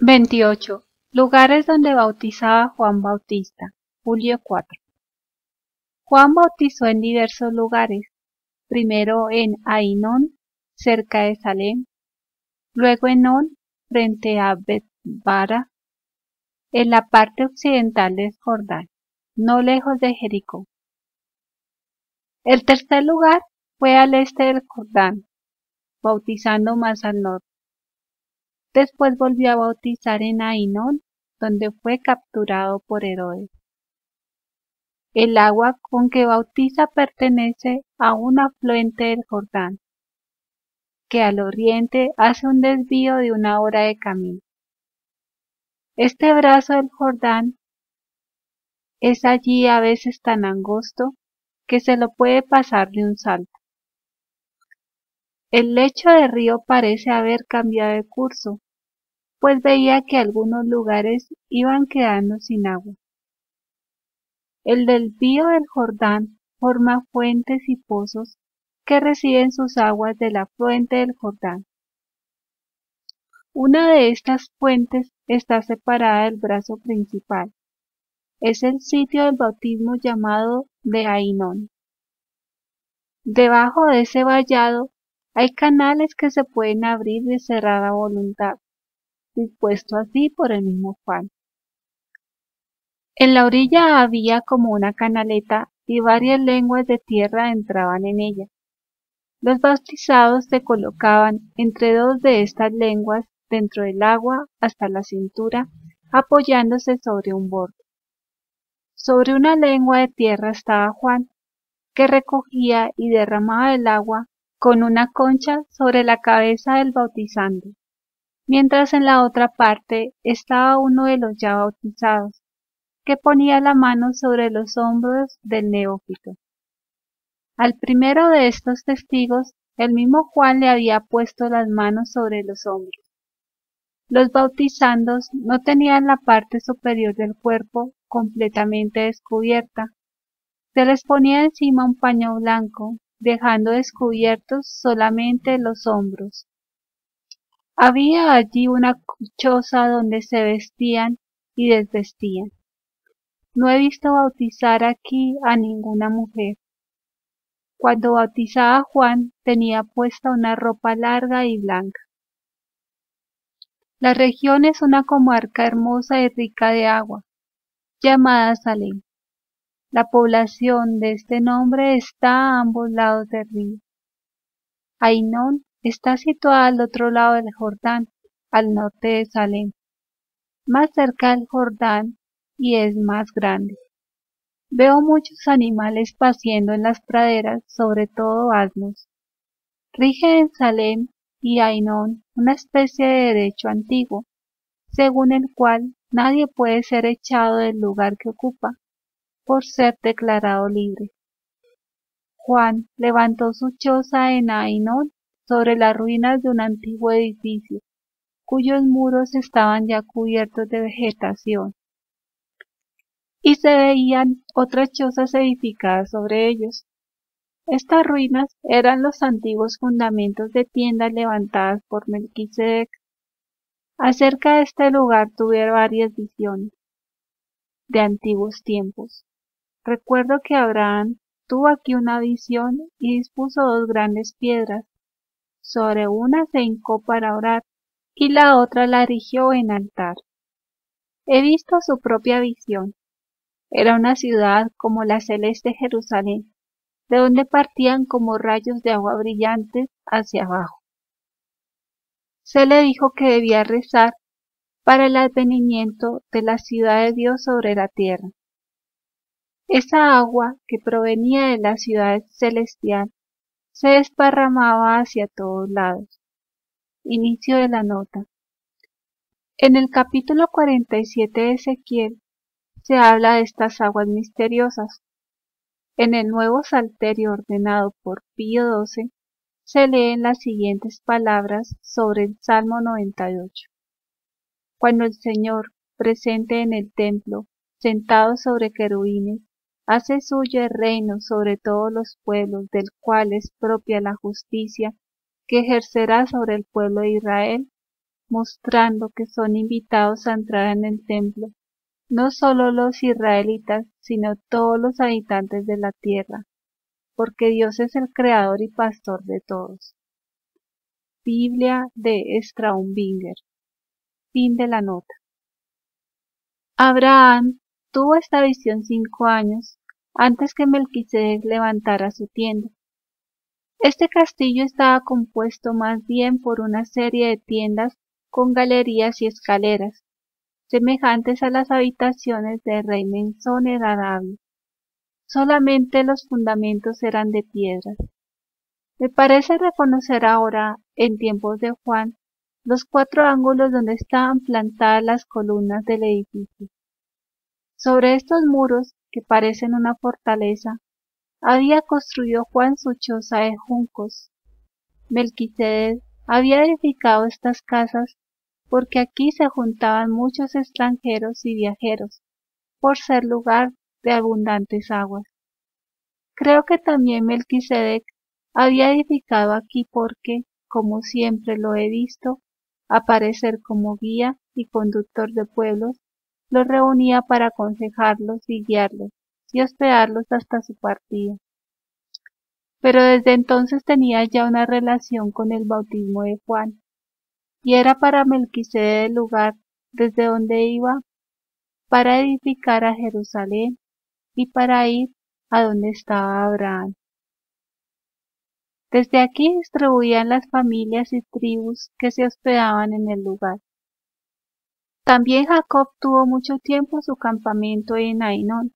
28. Lugares donde bautizaba Juan Bautista. Julio 4. Juan bautizó en diversos lugares, primero en Ainón, cerca de Salem, luego en On, frente a Betbara, en la parte occidental del Jordán, no lejos de Jericó. El tercer lugar fue al este del Jordán, bautizando más al norte. Después volvió a bautizar en Ainón, donde fue capturado por Herodes. El agua con que bautiza pertenece a un afluente del Jordán, que al oriente hace un desvío de una hora de camino. Este brazo del Jordán es allí a veces tan angosto que se lo puede pasar de un salto. El lecho del río parece haber cambiado de curso, pues veía que algunos lugares iban quedando sin agua. El desvío del Jordán forma fuentes y pozos que reciben sus aguas de la fuente del Jordán. Una de estas fuentes está separada del brazo principal. Es el sitio del bautismo llamado de Ainón. Debajo de ese vallado hay canales que se pueden abrir de cerrada voluntad, dispuesto así por el mismo Juan. En la orilla había como una canaleta y varias lenguas de tierra entraban en ella. Los bautizados se colocaban entre dos de estas lenguas dentro del agua hasta la cintura, apoyándose sobre un borde. Sobre una lengua de tierra estaba Juan, que recogía y derramaba el agua con una concha sobre la cabeza del bautizando, mientras en la otra parte estaba uno de los ya bautizados, que ponía la mano sobre los hombros del neófito. Al primero de estos testigos, el mismo Juan le había puesto las manos sobre los hombros. Los bautizandos no tenían la parte superior del cuerpo completamente descubierta. Se les ponía encima un paño blanco dejando descubiertos solamente los hombros. Había allí una choza donde se vestían y desvestían. No he visto bautizar aquí a ninguna mujer. Cuando bautizaba Juan tenía puesta una ropa larga y blanca. La región es una comarca hermosa y rica de agua, llamada Salem. La población de este nombre está a ambos lados del río. Ainón está situada al otro lado del Jordán, al norte de Salem, más cerca del Jordán y es más grande. Veo muchos animales paseando en las praderas, sobre todo asnos. Rige en Salem y Ainón una especie de derecho antiguo, según el cual nadie puede ser echado del lugar que ocupa, por ser declarado libre. Juan levantó su choza en Ainón sobre las ruinas de un antiguo edificio, cuyos muros estaban ya cubiertos de vegetación, y se veían otras chozas edificadas sobre ellos. Estas ruinas eran los antiguos fundamentos de tiendas levantadas por Melquisedec. Acerca de este lugar tuve varias visiones de antiguos tiempos. Recuerdo que Abraham tuvo aquí una visión y dispuso dos grandes piedras. Sobre una se hincó para orar y la otra la erigió en altar. He visto su propia visión. Era una ciudad como la celeste Jerusalén, de donde partían como rayos de agua brillantes hacia abajo. Se le dijo que debía rezar para el advenimiento de la ciudad de Dios sobre la tierra. Esa agua que provenía de la ciudad celestial se desparramaba hacia todos lados. Inicio de la nota. En el capítulo 47 de Ezequiel se habla de estas aguas misteriosas. En el nuevo salterio ordenado por Pío XII se leen las siguientes palabras sobre el Salmo 98. Cuando el Señor, presente en el templo, sentado sobre querubines, hace suyo el reino sobre todos los pueblos, del cual es propia la justicia que ejercerá sobre el pueblo de Israel, mostrando que son invitados a entrar en el templo no solo los israelitas, sino todos los habitantes de la tierra, porque Dios es el creador y pastor de todos. Biblia de Straumbinger. Fin de la nota. Abraham tuvo esta visión cinco años antes que Melquisedec levantara su tienda. Este castillo estaba compuesto más bien por una serie de tiendas con galerías y escaleras, semejantes a las habitaciones del rey Menzón en. Solamente los fundamentos eran de piedras. Me parece reconocer ahora, en tiempos de Juan, los cuatro ángulos donde estaban plantadas las columnas del edificio. Sobre estos muros, que parecen una fortaleza, había construido Juan su choza de juncos. Melquisedec había edificado estas casas porque aquí se juntaban muchos extranjeros y viajeros, por ser lugar de abundantes aguas. Creo que también Melquisedec había edificado aquí porque, como siempre lo he visto, aparecer como guía y conductor de pueblos, los reunía para aconsejarlos y guiarlos y hospedarlos hasta su partida. Pero desde entonces tenía ya una relación con el bautismo de Juan, y era para Melquisedec el lugar desde donde iba para edificar a Jerusalén y para ir a donde estaba Abraham. Desde aquí distribuían las familias y tribus que se hospedaban en el lugar. También Jacob tuvo mucho tiempo su campamento en Ainón.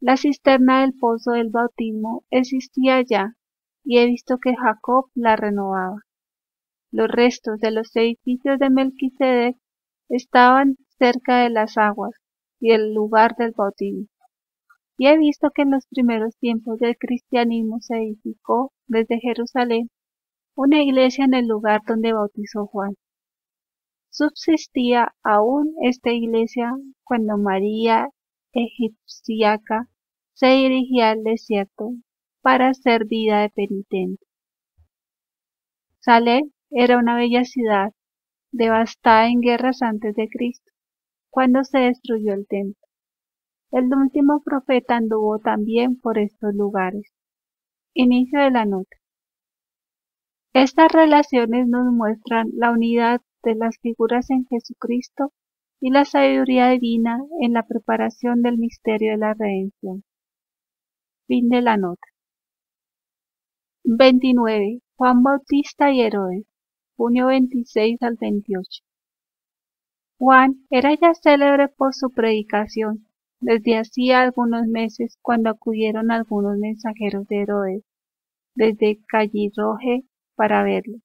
La cisterna del pozo del bautismo existía ya, y he visto que Jacob la renovaba. Los restos de los edificios de Melquisedec estaban cerca de las aguas y el lugar del bautismo. Y he visto que en los primeros tiempos del cristianismo se edificó desde Jerusalén una iglesia en el lugar donde bautizó Juan. Subsistía aún esta iglesia cuando María egipciaca se dirigía al desierto para hacer vida de penitente. Salé era una bella ciudad, devastada en guerras antes de Cristo, cuando se destruyó el templo. El último profeta anduvo también por estos lugares. Inicio de la nota. Estas relaciones nos muestran la unidad de las figuras en Jesucristo y la sabiduría divina en la preparación del misterio de la redención. Fin de la nota. 29. Juan Bautista y Herodes junio 26 al 28. Juan era ya célebre por su predicación desde hacía algunos meses cuando acudieron algunos mensajeros de Herodes desde Callirroje para verlo.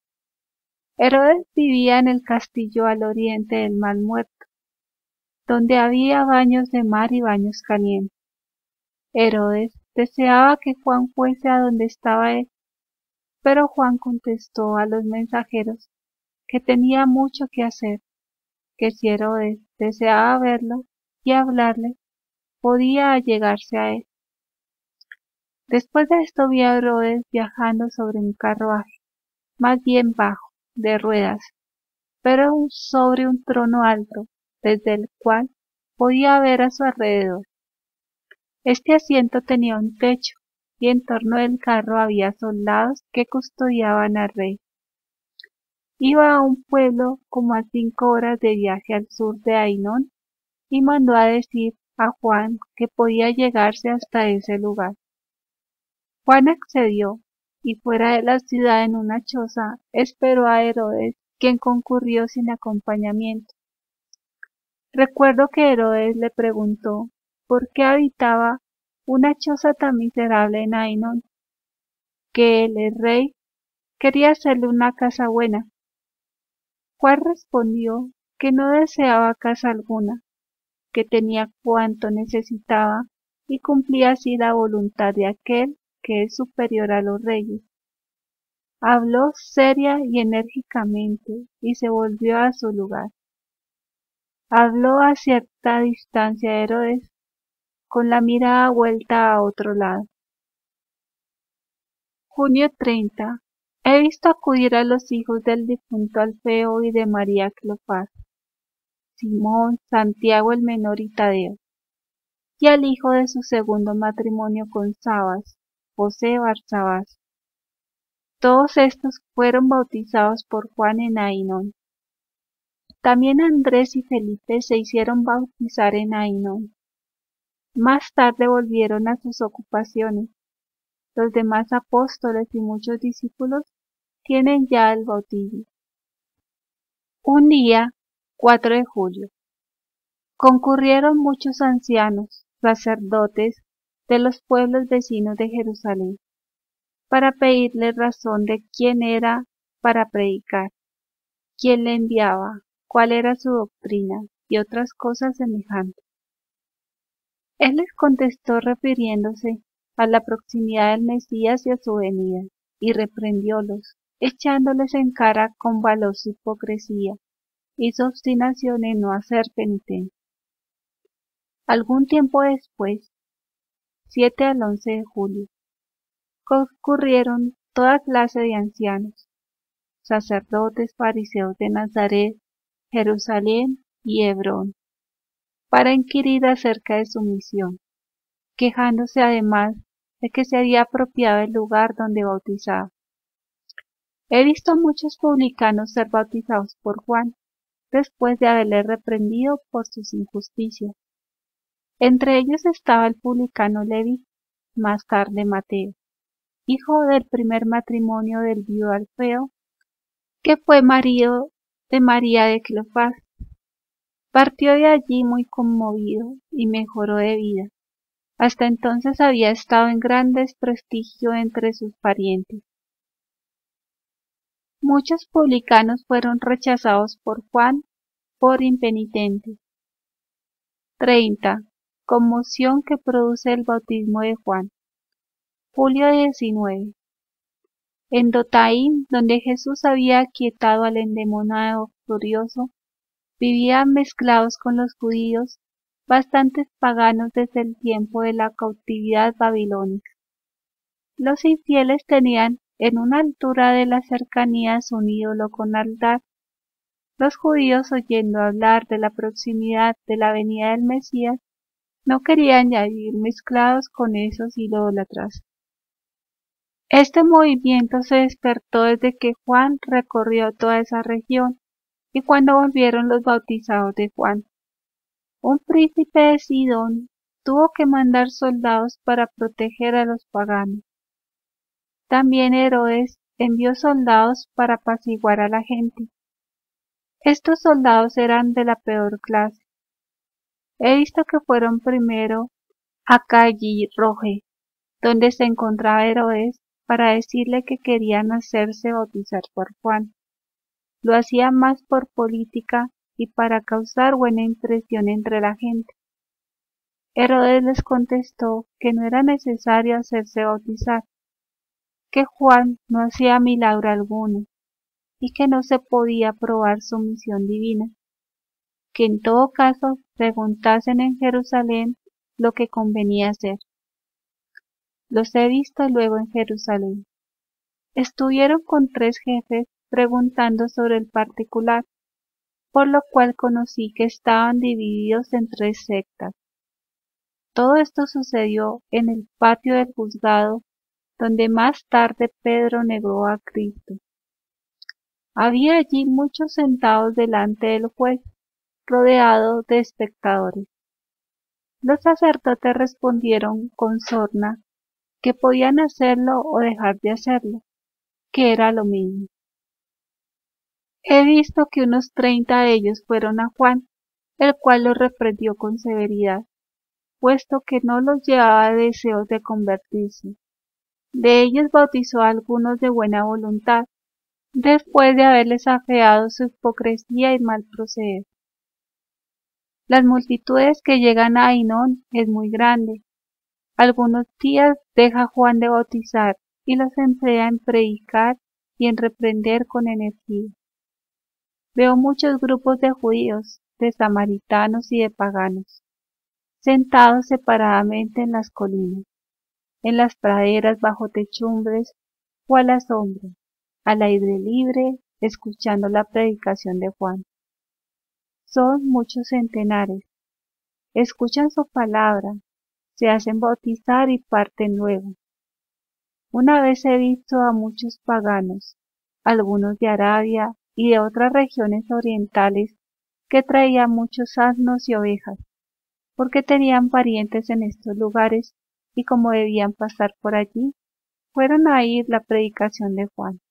Herodes vivía en el castillo al oriente del Mal Muerto, donde había baños de mar y baños calientes. Herodes deseaba que Juan fuese a donde estaba él, pero Juan contestó a los mensajeros que tenía mucho que hacer, que si Herodes deseaba verlo y hablarle, podía allegarse a él. Después de esto vi a Herodes viajando sobre un carruaje, más bien bajo, de ruedas, pero sobre un trono alto, desde el cual podía ver a su alrededor. Este asiento tenía un techo y en torno del carro había soldados que custodiaban al rey. Iba a un pueblo como a cinco horas de viaje al sur de Ainón y mandó a decir a Juan que podía llegarse hasta ese lugar. Juan accedió y fuera de la ciudad en una choza esperó a Herodes, quien concurrió sin acompañamiento. Recuerdo que Herodes le preguntó por qué habitaba una choza tan miserable en Ainón, que él, el rey, quería hacerle una casa buena. Juan respondió que no deseaba casa alguna, que tenía cuanto necesitaba y cumplía así la voluntad de aquel que es superior a los reyes. Habló seria y enérgicamente y se volvió a su lugar. Habló a cierta distancia de Herodes con la mirada vuelta a otro lado. Junio 30. He visto acudir a los hijos del difunto Alfeo y de María Cleofás, Simón, Santiago el menor y Tadeo, y al hijo de su segundo matrimonio con Sabas, José Barsabás. Todos estos fueron bautizados por Juan en Ainón. También Andrés y Felipe se hicieron bautizar en Ainón. Más tarde volvieron a sus ocupaciones. Los demás apóstoles y muchos discípulos tienen ya el bautismo. Un día, 4 de julio, concurrieron muchos ancianos, sacerdotes de los pueblos vecinos de Jerusalén, para pedirle razón de quién era para predicar, quién le enviaba, cuál era su doctrina y otras cosas semejantes. Él les contestó refiriéndose a la proximidad del Mesías y a su venida, y reprendiólos, echándoles en cara con valor su hipocresía y su obstinación en no hacer penitencia. Algún tiempo después, 7 al 11 de julio, concurrieron toda clase de ancianos, sacerdotes fariseos de Nazaret, Jerusalén y Hebrón, para inquirir acerca de su misión, quejándose además de que se había apropiado el lugar donde bautizaba. He visto muchos publicanos ser bautizados por Juan, después de haberle reprendido por sus injusticias. Entre ellos estaba el publicano Levi, más tarde Mateo, hijo del primer matrimonio del viudo Alfeo, que fue marido de María de Cleofás. Partió de allí muy conmovido y mejoró de vida. Hasta entonces había estado en gran desprestigio entre sus parientes. Muchos publicanos fueron rechazados por Juan por impenitentes. 30. Conmoción que produce el bautismo de Juan. Julio 19. En Dotaín, donde Jesús había quietado al endemoniado furioso, vivían mezclados con los judíos bastantes paganos desde el tiempo de la cautividad babilónica. Los infieles tenían en una altura de las cercanías un ídolo con altar. Los judíos oyendo hablar de la proximidad de la venida del Mesías, no querían ya vivir mezclados con esos idólatras. Este movimiento se despertó desde que Juan recorrió toda esa región y cuando volvieron los bautizados de Juan. Un príncipe de Sidón tuvo que mandar soldados para proteger a los paganos. También Herodes envió soldados para apaciguar a la gente. Estos soldados eran de la peor clase. He visto que fueron primero a Roje, donde se encontraba Herodes, para decirle que querían hacerse bautizar por Juan. Lo hacía más por política y para causar buena impresión entre la gente. Herodes les contestó que no era necesario hacerse bautizar, que Juan no hacía milagro alguno y que no se podía probar su misión divina, que en todo caso preguntasen en Jerusalén lo que convenía hacer. Los he visto luego en Jerusalén. Estuvieron con tres jefes preguntando sobre el particular, por lo cual conocí que estaban divididos en tres sectas. Todo esto sucedió en el patio del juzgado donde más tarde Pedro negó a Cristo. Había allí muchos sentados delante del juez, rodeados de espectadores. Los sacerdotes respondieron con sorna que podían hacerlo o dejar de hacerlo, que era lo mismo. He visto que unos treinta de ellos fueron a Juan, el cual los reprendió con severidad, puesto que no los llevaba deseos de convertirse. De ellos bautizó a algunos de buena voluntad, después de haberles afeado su hipocresía y mal proceder. Las multitudes que llegan a Ainón es muy grande. Algunos días deja Juan de bautizar y los emplea en predicar y en reprender con energía. Veo muchos grupos de judíos, de samaritanos y de paganos, sentados separadamente en las colinas en las praderas bajo techumbres o a la sombra, al aire libre, escuchando la predicación de Juan. Son muchos centenares. Escuchan su palabra, se hacen bautizar y parten luego. Una vez he visto a muchos paganos, algunos de Arabia y de otras regiones orientales, que traían muchos asnos y ovejas, porque tenían parientes en estos lugares y como debían pasar por allí, fueron a oír la predicación de Juan.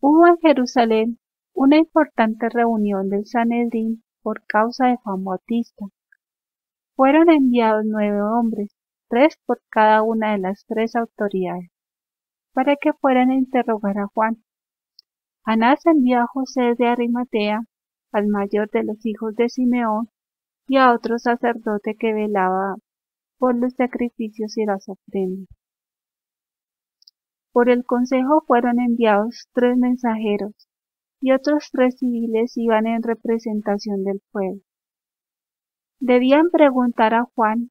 Hubo en Jerusalén una importante reunión del Sanedrín por causa de Juan Bautista. Fueron enviados nueve hombres, tres por cada una de las tres autoridades, para que fueran a interrogar a Juan. Anás envió a José de Arimatea, al mayor de los hijos de Simeón, y a otro sacerdote que velaba por los sacrificios y las ofrendas. Por el consejo fueron enviados tres mensajeros, y otros tres civiles iban en representación del pueblo. Debían preguntar a Juan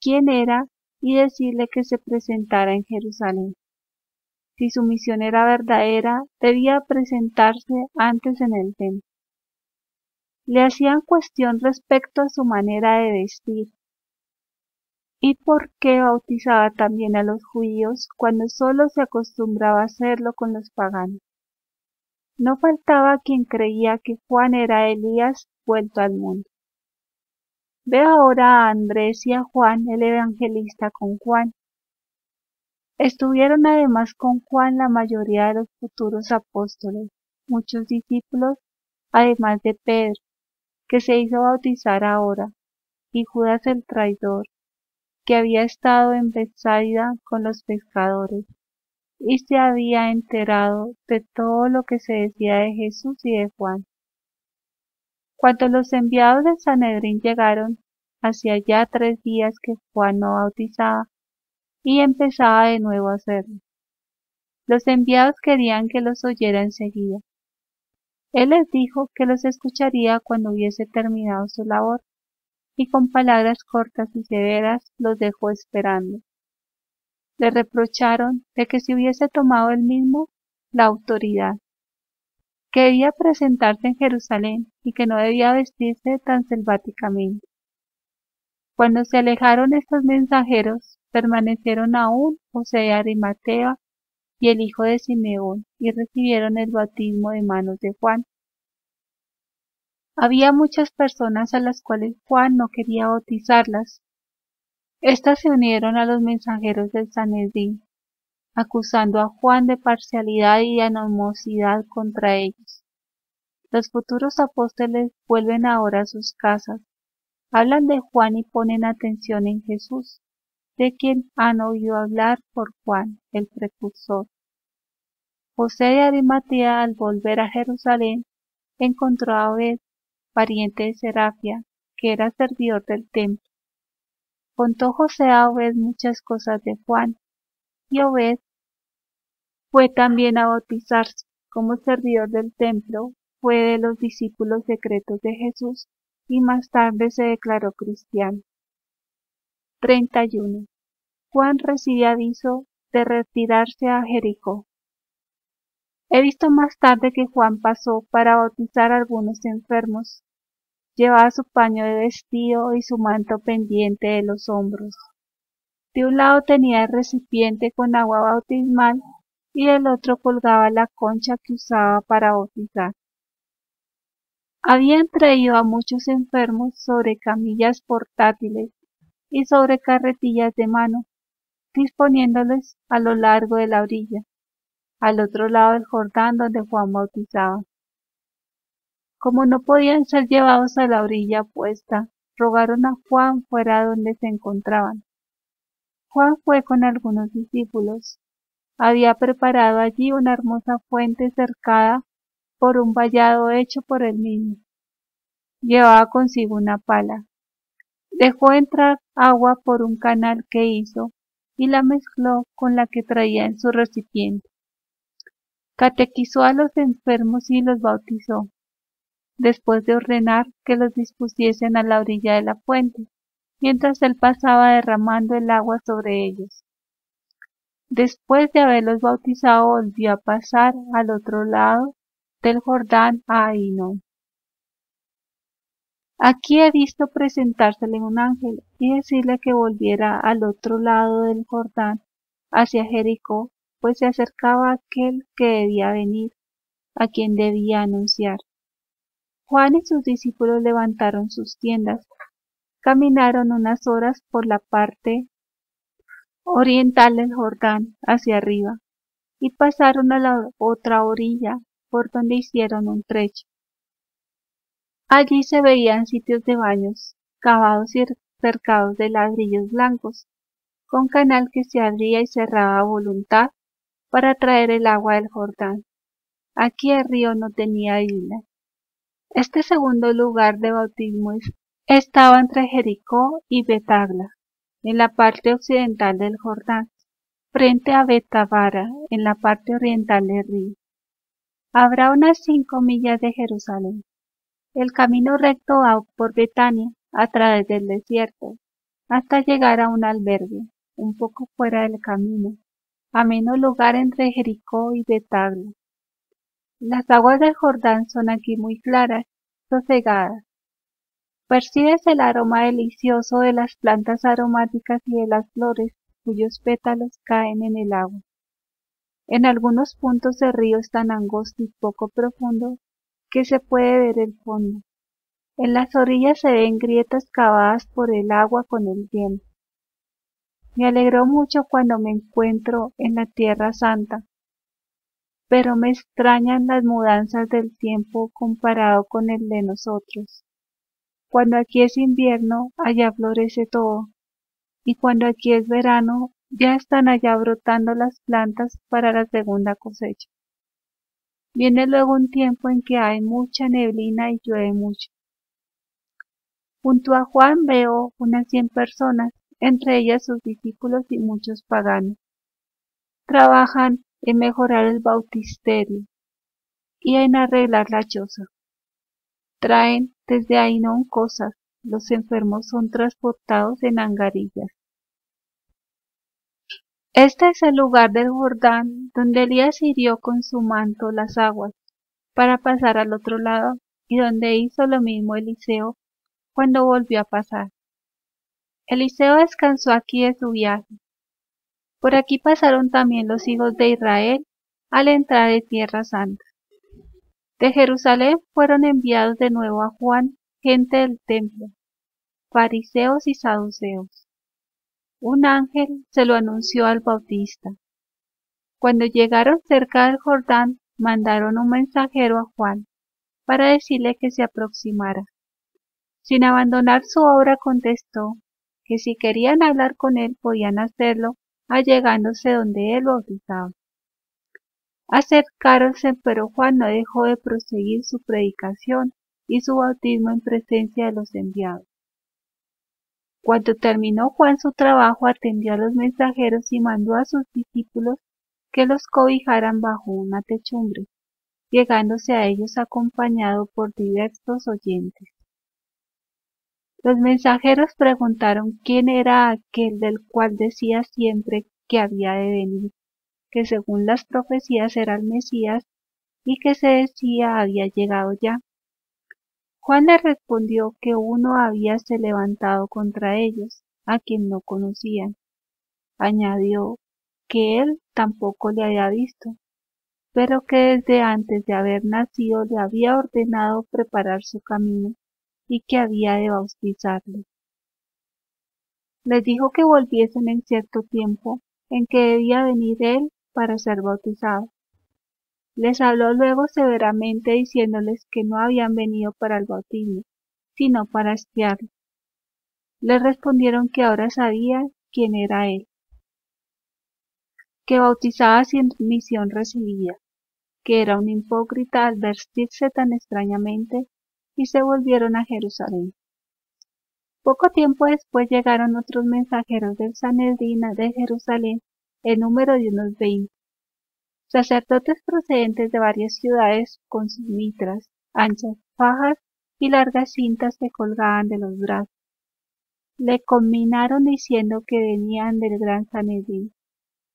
quién era y decirle que se presentara en Jerusalén. Si su misión era verdadera, debía presentarse antes en el templo. Le hacían cuestión respecto a su manera de vestir, ¿Y por qué bautizaba también a los judíos cuando sólo se acostumbraba a hacerlo con los paganos? No faltaba quien creía que Juan era Elías vuelto al mundo. Ve ahora a Andrés y a Juan el evangelista con Juan. Estuvieron además con Juan la mayoría de los futuros apóstoles, muchos discípulos, además de Pedro, que se hizo bautizar ahora, y Judas el traidor, que había estado en Bethsaida con los pescadores, y se había enterado de todo lo que se decía de Jesús y de Juan. Cuando los enviados de Sanedrín llegaron, hacía ya tres días que Juan no bautizaba, y empezaba de nuevo a hacerlo. Los enviados querían que los oyera enseguida. Él les dijo que los escucharía cuando hubiese terminado su labor y con palabras cortas y severas los dejó esperando. Le reprocharon de que si hubiese tomado él mismo la autoridad, que debía presentarse en Jerusalén y que no debía vestirse tan selváticamente. Cuando se alejaron estos mensajeros, permanecieron aún José de Arimatea y el hijo de Simeón y recibieron el bautismo de manos de Juan. Había muchas personas a las cuales Juan no quería bautizarlas. Estas se unieron a los mensajeros del Sanedrín, acusando a Juan de parcialidad y animosidad contra ellos. Los futuros apóstoles vuelven ahora a sus casas, hablan de Juan y ponen atención en Jesús, de quien han oído hablar por Juan, el precursor. José de Arimatea, al volver a Jerusalén, encontró a Obed, pariente de Serafia, que era servidor del templo. Contó José a Obed muchas cosas de Juan, y Obed fue también a bautizarse como servidor del templo, fue de los discípulos secretos de Jesús y más tarde se declaró cristiano. 31. Juan recibe aviso de retirarse a Jericó. He visto más tarde que Juan pasó para bautizar a algunos enfermos. Llevaba su paño de vestido y su manto pendiente de los hombros. De un lado tenía el recipiente con agua bautismal y del otro colgaba la concha que usaba para bautizar. Habían traído a muchos enfermos sobre camillas portátiles y sobre carretillas de mano, disponiéndoles a lo largo de la orilla al otro lado del Jordán donde Juan bautizaba. Como no podían ser llevados a la orilla opuesta, rogaron a Juan fuera donde se encontraban. Juan fue con algunos discípulos. Había preparado allí una hermosa fuente cercada por un vallado hecho por él mismo. Llevaba consigo una pala. Dejó entrar agua por un canal que hizo y la mezcló con la que traía en su recipiente catequizó a los enfermos y los bautizó, después de ordenar que los dispusiesen a la orilla de la fuente, mientras él pasaba derramando el agua sobre ellos. Después de haberlos bautizado volvió a pasar al otro lado del Jordán a Ainón. Aquí he visto presentársele un ángel y decirle que volviera al otro lado del Jordán hacia Jericó, pues se acercaba aquel que debía venir, a quien debía anunciar. Juan y sus discípulos levantaron sus tiendas, caminaron unas horas por la parte oriental del Jordán hacia arriba y pasaron a la otra orilla por donde hicieron un trecho. Allí se veían sitios de baños, cavados y cercados de ladrillos blancos, con canal que se abría y cerraba a voluntad para traer el agua del Jordán. Aquí el río no tenía isla. Este segundo lugar de bautismo estaba entre Jericó y Betagla, en la parte occidental del Jordán, frente a Betabara, en la parte oriental del río. Habrá unas cinco millas de Jerusalén. El camino recto va por Betania, a través del desierto, hasta llegar a un albergue, un poco fuera del camino, a menos lugar entre Jericó y Betagla. Las aguas del Jordán son aquí muy claras, sosegadas. Percibes el aroma delicioso de las plantas aromáticas y de las flores cuyos pétalos caen en el agua. En algunos puntos del río es tan angosto y poco profundo que se puede ver el fondo. En las orillas se ven grietas cavadas por el agua con el viento. Me alegró mucho cuando me encuentro en la Tierra Santa, pero me extrañan las mudanzas del tiempo comparado con el de nosotros. Cuando aquí es invierno, allá florece todo, y cuando aquí es verano, ya están allá brotando las plantas para la segunda cosecha. Viene luego un tiempo en que hay mucha neblina y llueve mucho. Junto a Juan veo unas cien personas, entre ellas sus discípulos y muchos paganos. Trabajan en mejorar el bautisterio y en arreglar la choza. Traen desde no cosas, los enfermos son transportados en angarillas. Este es el lugar del Jordán donde Elías hirió con su manto las aguas para pasar al otro lado y donde hizo lo mismo Eliseo cuando volvió a pasar. Eliseo descansó aquí de su viaje. Por aquí pasaron también los hijos de Israel al entrar de Tierra Santa. De Jerusalén fueron enviados de nuevo a Juan gente del templo, fariseos y saduceos un ángel se lo anunció al Bautista. Cuando llegaron cerca del Jordán, mandaron un mensajero a Juan para decirle que se aproximara. Sin abandonar su obra contestó que si querían hablar con él podían hacerlo allegándose donde él bautizaba. Acercáronse, pero Juan no dejó de proseguir su predicación y su bautismo en presencia de los enviados. Cuando terminó Juan su trabajo, atendió a los mensajeros y mandó a sus discípulos que los cobijaran bajo una techumbre, llegándose a ellos acompañado por diversos oyentes. Los mensajeros preguntaron quién era aquel del cual decía siempre que había de venir, que según las profecías era el Mesías y que se decía había llegado ya. Juan le respondió que uno habíase levantado contra ellos, a quien no conocían. Añadió que él tampoco le había visto, pero que desde antes de haber nacido le había ordenado preparar su camino y que había de bautizarle. Les dijo que volviesen en cierto tiempo en que debía venir él para ser bautizado. Les habló luego severamente diciéndoles que no habían venido para el bautismo, sino para espiarlo. Les respondieron que ahora sabía quién era él, que bautizaba sin misión recibida, que era un hipócrita al vestirse tan extrañamente, y se volvieron a Jerusalén. Poco tiempo después llegaron otros mensajeros del Sanedrín de Jerusalén, en número de unos veinte, sacerdotes procedentes de varias ciudades con sus mitras, anchas fajas y largas cintas que colgaban de los brazos. Le combinaron diciendo que venían del gran Sanedrín,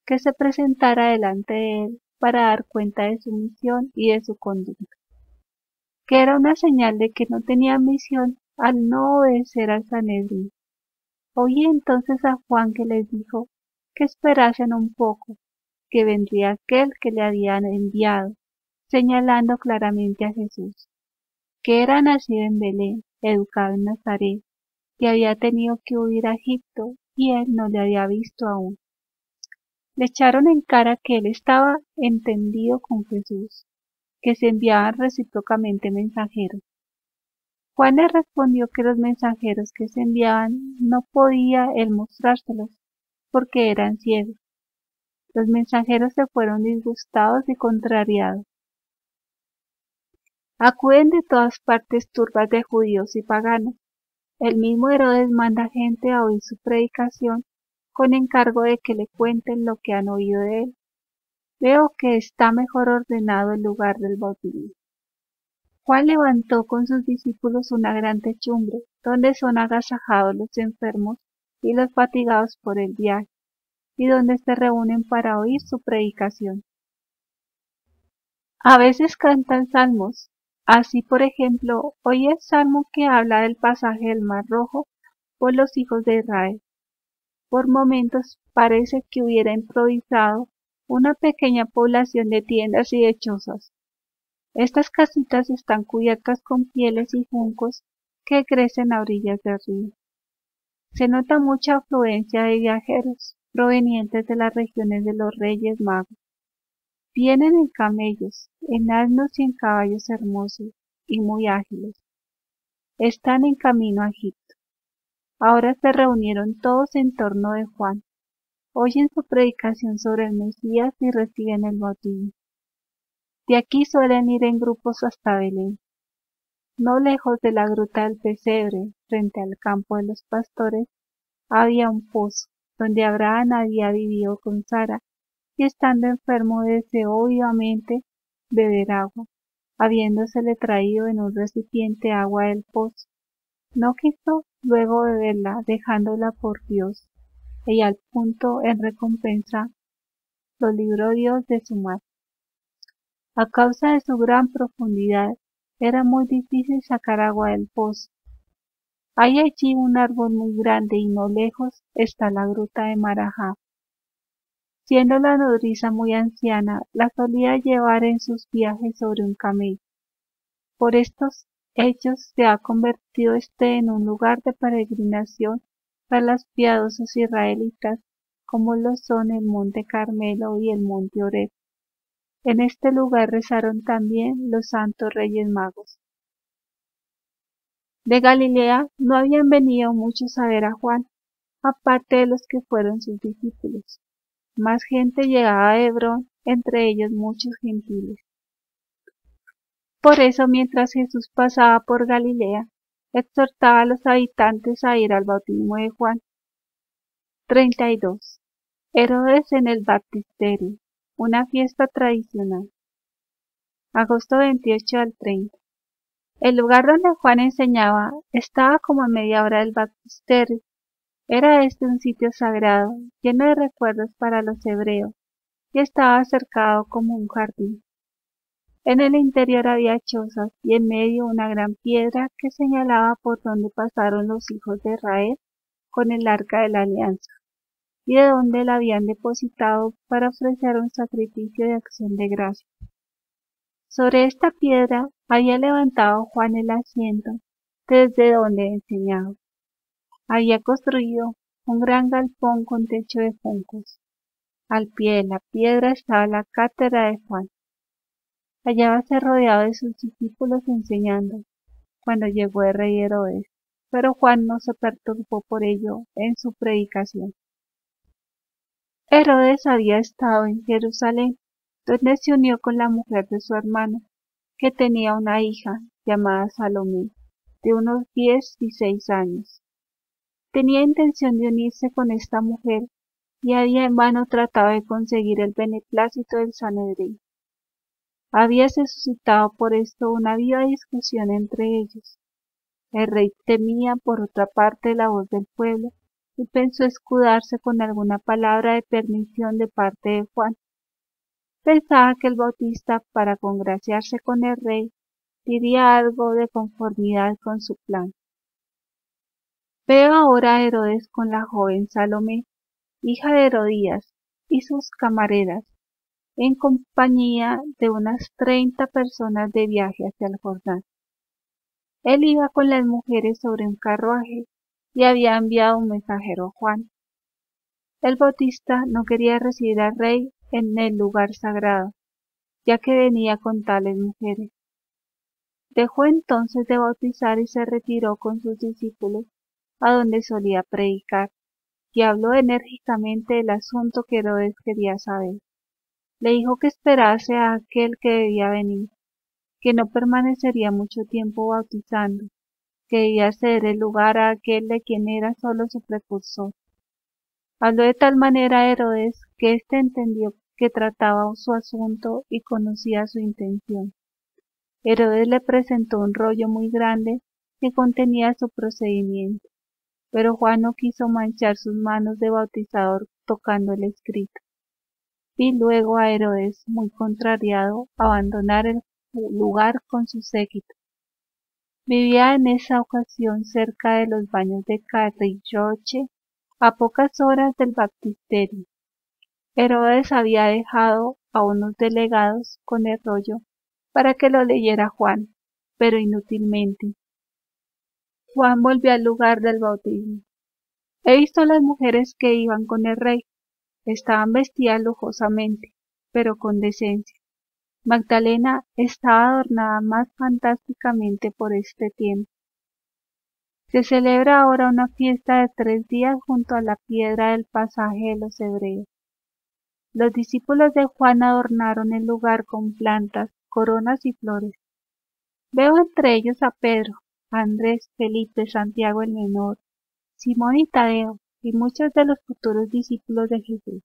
que se presentara delante de él para dar cuenta de su misión y de su conducta, que era una señal de que no tenía misión al no obedecer al Sanedrín. Oí entonces a Juan que les dijo que esperasen un poco, que vendría aquel que le habían enviado, señalando claramente a Jesús, que era nacido en Belén, educado en Nazaret, que había tenido que huir a Egipto y él no le había visto aún. Le echaron en cara que él estaba entendido con Jesús, que se enviaban recíprocamente mensajeros. Juan le respondió que los mensajeros que se enviaban no podía él mostrárselos, porque eran ciegos. Los mensajeros se fueron disgustados y contrariados. Acuden de todas partes turbas de judíos y paganos. El mismo Herodes manda gente a oír su predicación con encargo de que le cuenten lo que han oído de él. Veo que está mejor ordenado el lugar del bautismo. Juan levantó con sus discípulos una gran techumbre, donde son agasajados los enfermos y los fatigados por el viaje, y donde se reúnen para oír su predicación. A veces cantan salmos, así por ejemplo, hoy el salmo que habla del pasaje del Mar Rojo por los hijos de Israel. Por momentos parece que hubiera improvisado una pequeña población de tiendas y de chozas, estas casitas están cubiertas con pieles y juncos que crecen a orillas del río. Se nota mucha afluencia de viajeros provenientes de las regiones de los Reyes Magos. Vienen en camellos, en asnos y en caballos hermosos y muy ágiles. Están en camino a Egipto. Ahora se reunieron todos en torno de Juan. Oyen su predicación sobre el Mesías y reciben el bautismo. De aquí suelen ir en grupos hasta Belén. No lejos de la gruta del pesebre, frente al campo de los pastores, había un pozo, donde Abraham había vivido con Sara, y estando enfermo deseó vivamente beber agua, habiéndosele traído en un recipiente agua del pozo. No quiso luego beberla, dejándola por Dios, y al punto en recompensa lo libró Dios de su mar. A causa de su gran profundidad, era muy difícil sacar agua del pozo. Hay allí un árbol muy grande y no lejos está la gruta de Marajá. Siendo la nodriza muy anciana, la solía llevar en sus viajes sobre un camello. Por estos hechos se ha convertido este en un lugar de peregrinación para los piadosos israelitas, como lo son el monte Carmelo y el monte Oreb. En este lugar rezaron también los santos reyes magos. De Galilea no habían venido muchos a ver a Juan, aparte de los que fueron sus discípulos. Más gente llegaba a Hebrón, entre ellos muchos gentiles. Por eso mientras Jesús pasaba por Galilea, exhortaba a los habitantes a ir al bautismo de Juan. 32. Herodes en el baptisterio. Una fiesta tradicional. Agosto 28 al 30. El lugar donde Juan enseñaba estaba como a media hora del baptisterio. Era este un sitio sagrado, lleno de recuerdos para los hebreos, y estaba cercado como un jardín. En el interior había chozas y en medio una gran piedra que señalaba por donde pasaron los hijos de Israel con el arca de la alianza y de donde la habían depositado para ofrecer un sacrificio de acción de gracia. Sobre esta piedra había levantado Juan el asiento desde donde enseñaba. Había construido un gran galpón con techo de juncos. Al pie de la piedra estaba la cátedra de Juan. Hallábase rodeado de sus discípulos enseñando, cuando llegó el rey Herodes, pero Juan no se perturbó por ello en su predicación. Herodes había estado en Jerusalén, donde se unió con la mujer de su hermano, que tenía una hija llamada Salomé, de unos diez y seis años. Tenía intención de unirse con esta mujer y había en vano tratado de conseguir el beneplácito del Sanedrín. Había suscitado por esto una viva discusión entre ellos. El rey temía por otra parte la voz del pueblo y pensó escudarse con alguna palabra de permisión de parte de Juan. Pensaba que el Bautista, para congraciarse con el rey, diría algo de conformidad con su plan. Veo ahora a Herodes con la joven Salomé, hija de Herodías, y sus camareras, en compañía de unas treinta personas de viaje hacia el Jordán. Él iba con las mujeres sobre un carruaje y había enviado un mensajero a Juan. El Bautista no quería recibir al rey en el lugar sagrado, ya que venía con tales mujeres. Dejó entonces de bautizar y se retiró con sus discípulos a donde solía predicar, y habló enérgicamente del asunto que Herodes quería saber. Le dijo que esperase a aquel que debía venir, que no permanecería mucho tiempo bautizando, que debía ceder el lugar a aquel de quien era solo su precursor. Habló de tal manera a Herodes que éste entendió que trataba su asunto y conocía su intención. Herodes le presentó un rollo muy grande que contenía su procedimiento pero Juan no quiso manchar sus manos de bautizador tocando el escrito. Vi luego a Herodes, muy contrariado, abandonar el lugar con su séquito. Vivía en esa ocasión cerca de los baños de Carrilloche, a pocas horas del baptisterio. Herodes había dejado a unos delegados con el rollo para que lo leyera Juan, pero inútilmente. Juan volvió al lugar del bautismo. He visto las mujeres que iban con el rey. Estaban vestidas lujosamente, pero con decencia. Magdalena estaba adornada más fantásticamente por este tiempo. Se celebra ahora una fiesta de tres días junto a la piedra del pasaje de los hebreos. Los discípulos de Juan adornaron el lugar con plantas, coronas y flores. Veo entre ellos a Pedro, Andrés, Felipe, Santiago el Menor, Simón y Tadeo, y muchos de los futuros discípulos de Jesús.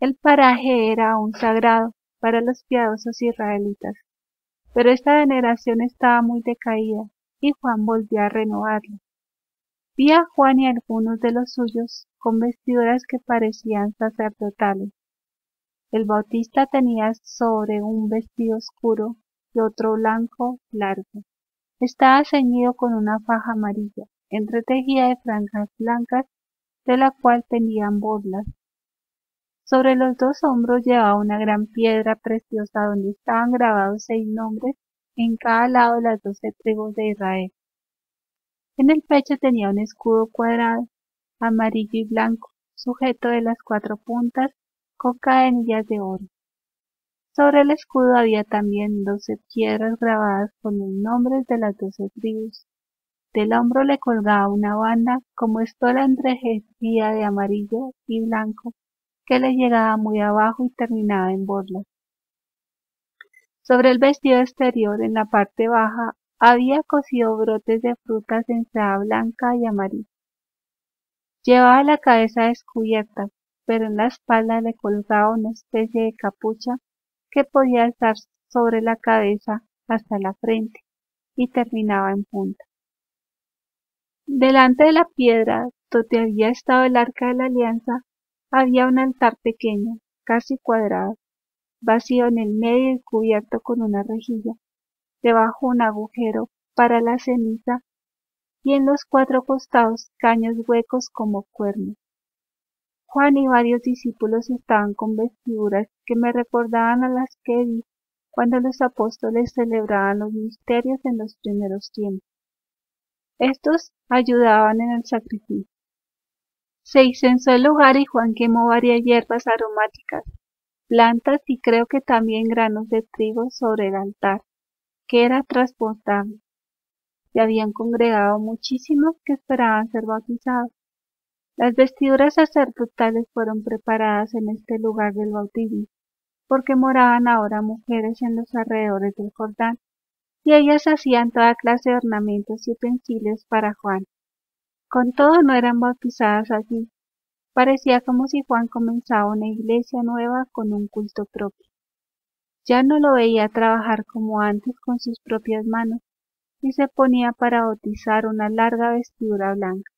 El paraje era aún sagrado para los piadosos israelitas, pero esta veneración estaba muy decaída y Juan volvió a renovarla. Vi a Juan y algunos de los suyos con vestiduras que parecían sacerdotales. El bautista tenía sobre un vestido oscuro y otro blanco largo. Estaba ceñido con una faja amarilla, entretejida de franjas blancas, de la cual pendían borlas. Sobre los dos hombros llevaba una gran piedra preciosa donde estaban grabados seis nombres en cada lado de las doce tribus de Israel. En el pecho tenía un escudo cuadrado, amarillo y blanco, sujeto de las cuatro puntas con cadenillas de oro. Sobre el escudo había también doce piedras grabadas con los nombres de las doce tribus. Del hombro le colgaba una banda como estola entrejecida de amarillo y blanco que le llegaba muy abajo y terminaba en borlas. Sobre el vestido exterior, en la parte baja, había cosido brotes de frutas en seda blanca y amarilla. Llevaba la cabeza descubierta, pero en la espalda le colgaba una especie de capucha que podía estar sobre la cabeza hasta la frente y terminaba en punta. Delante de la piedra donde había estado el arca de la alianza había un altar pequeño, casi cuadrado, vacío en el medio y cubierto con una rejilla, debajo un agujero para la ceniza y en los cuatro costados caños huecos como cuernos. Juan y varios discípulos estaban con vestiduras que me recordaban a las que vi cuando los apóstoles celebraban los misterios en los primeros tiempos. Estos ayudaban en el sacrificio. Se incensó el lugar y Juan quemó varias hierbas aromáticas, plantas y creo que también granos de trigo sobre el altar, que era transportable. Y habían congregado muchísimos que esperaban ser bautizados. Las vestiduras sacerdotales fueron preparadas en este lugar del bautismo, porque moraban ahora mujeres en los alrededores del Jordán, y ellas hacían toda clase de ornamentos y utensilios para Juan. Con todo no eran bautizadas allí. Parecía como si Juan comenzaba una iglesia nueva con un culto propio. Ya no lo veía trabajar como antes con sus propias manos, y se ponía para bautizar una larga vestidura blanca.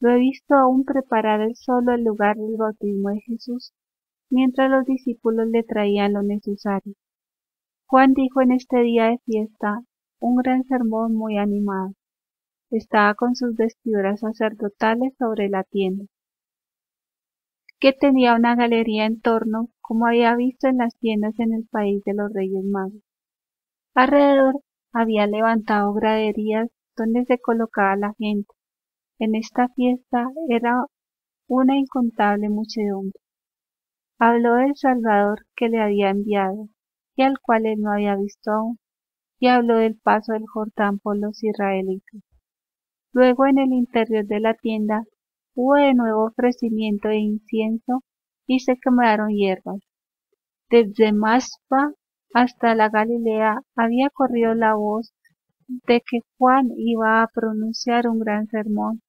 Lo he visto aún preparar el solo el lugar del bautismo de Jesús, mientras los discípulos le traían lo necesario. Juan dijo en este día de fiesta un gran sermón muy animado. Estaba con sus vestiduras sacerdotales sobre la tienda, que tenía una galería en torno, como había visto en las tiendas en el país de los Reyes Magos. Alrededor había levantado graderías donde se colocaba la gente. En esta fiesta era una incontable muchedumbre. Habló del Salvador que le había enviado y al cual él no había visto aún, y habló del paso del Jordán por los israelitas. Luego en el interior de la tienda hubo de nuevo ofrecimiento de incienso y se quemaron hierbas. Desde Maspa hasta la Galilea había corrido la voz de que Juan iba a pronunciar un gran sermón,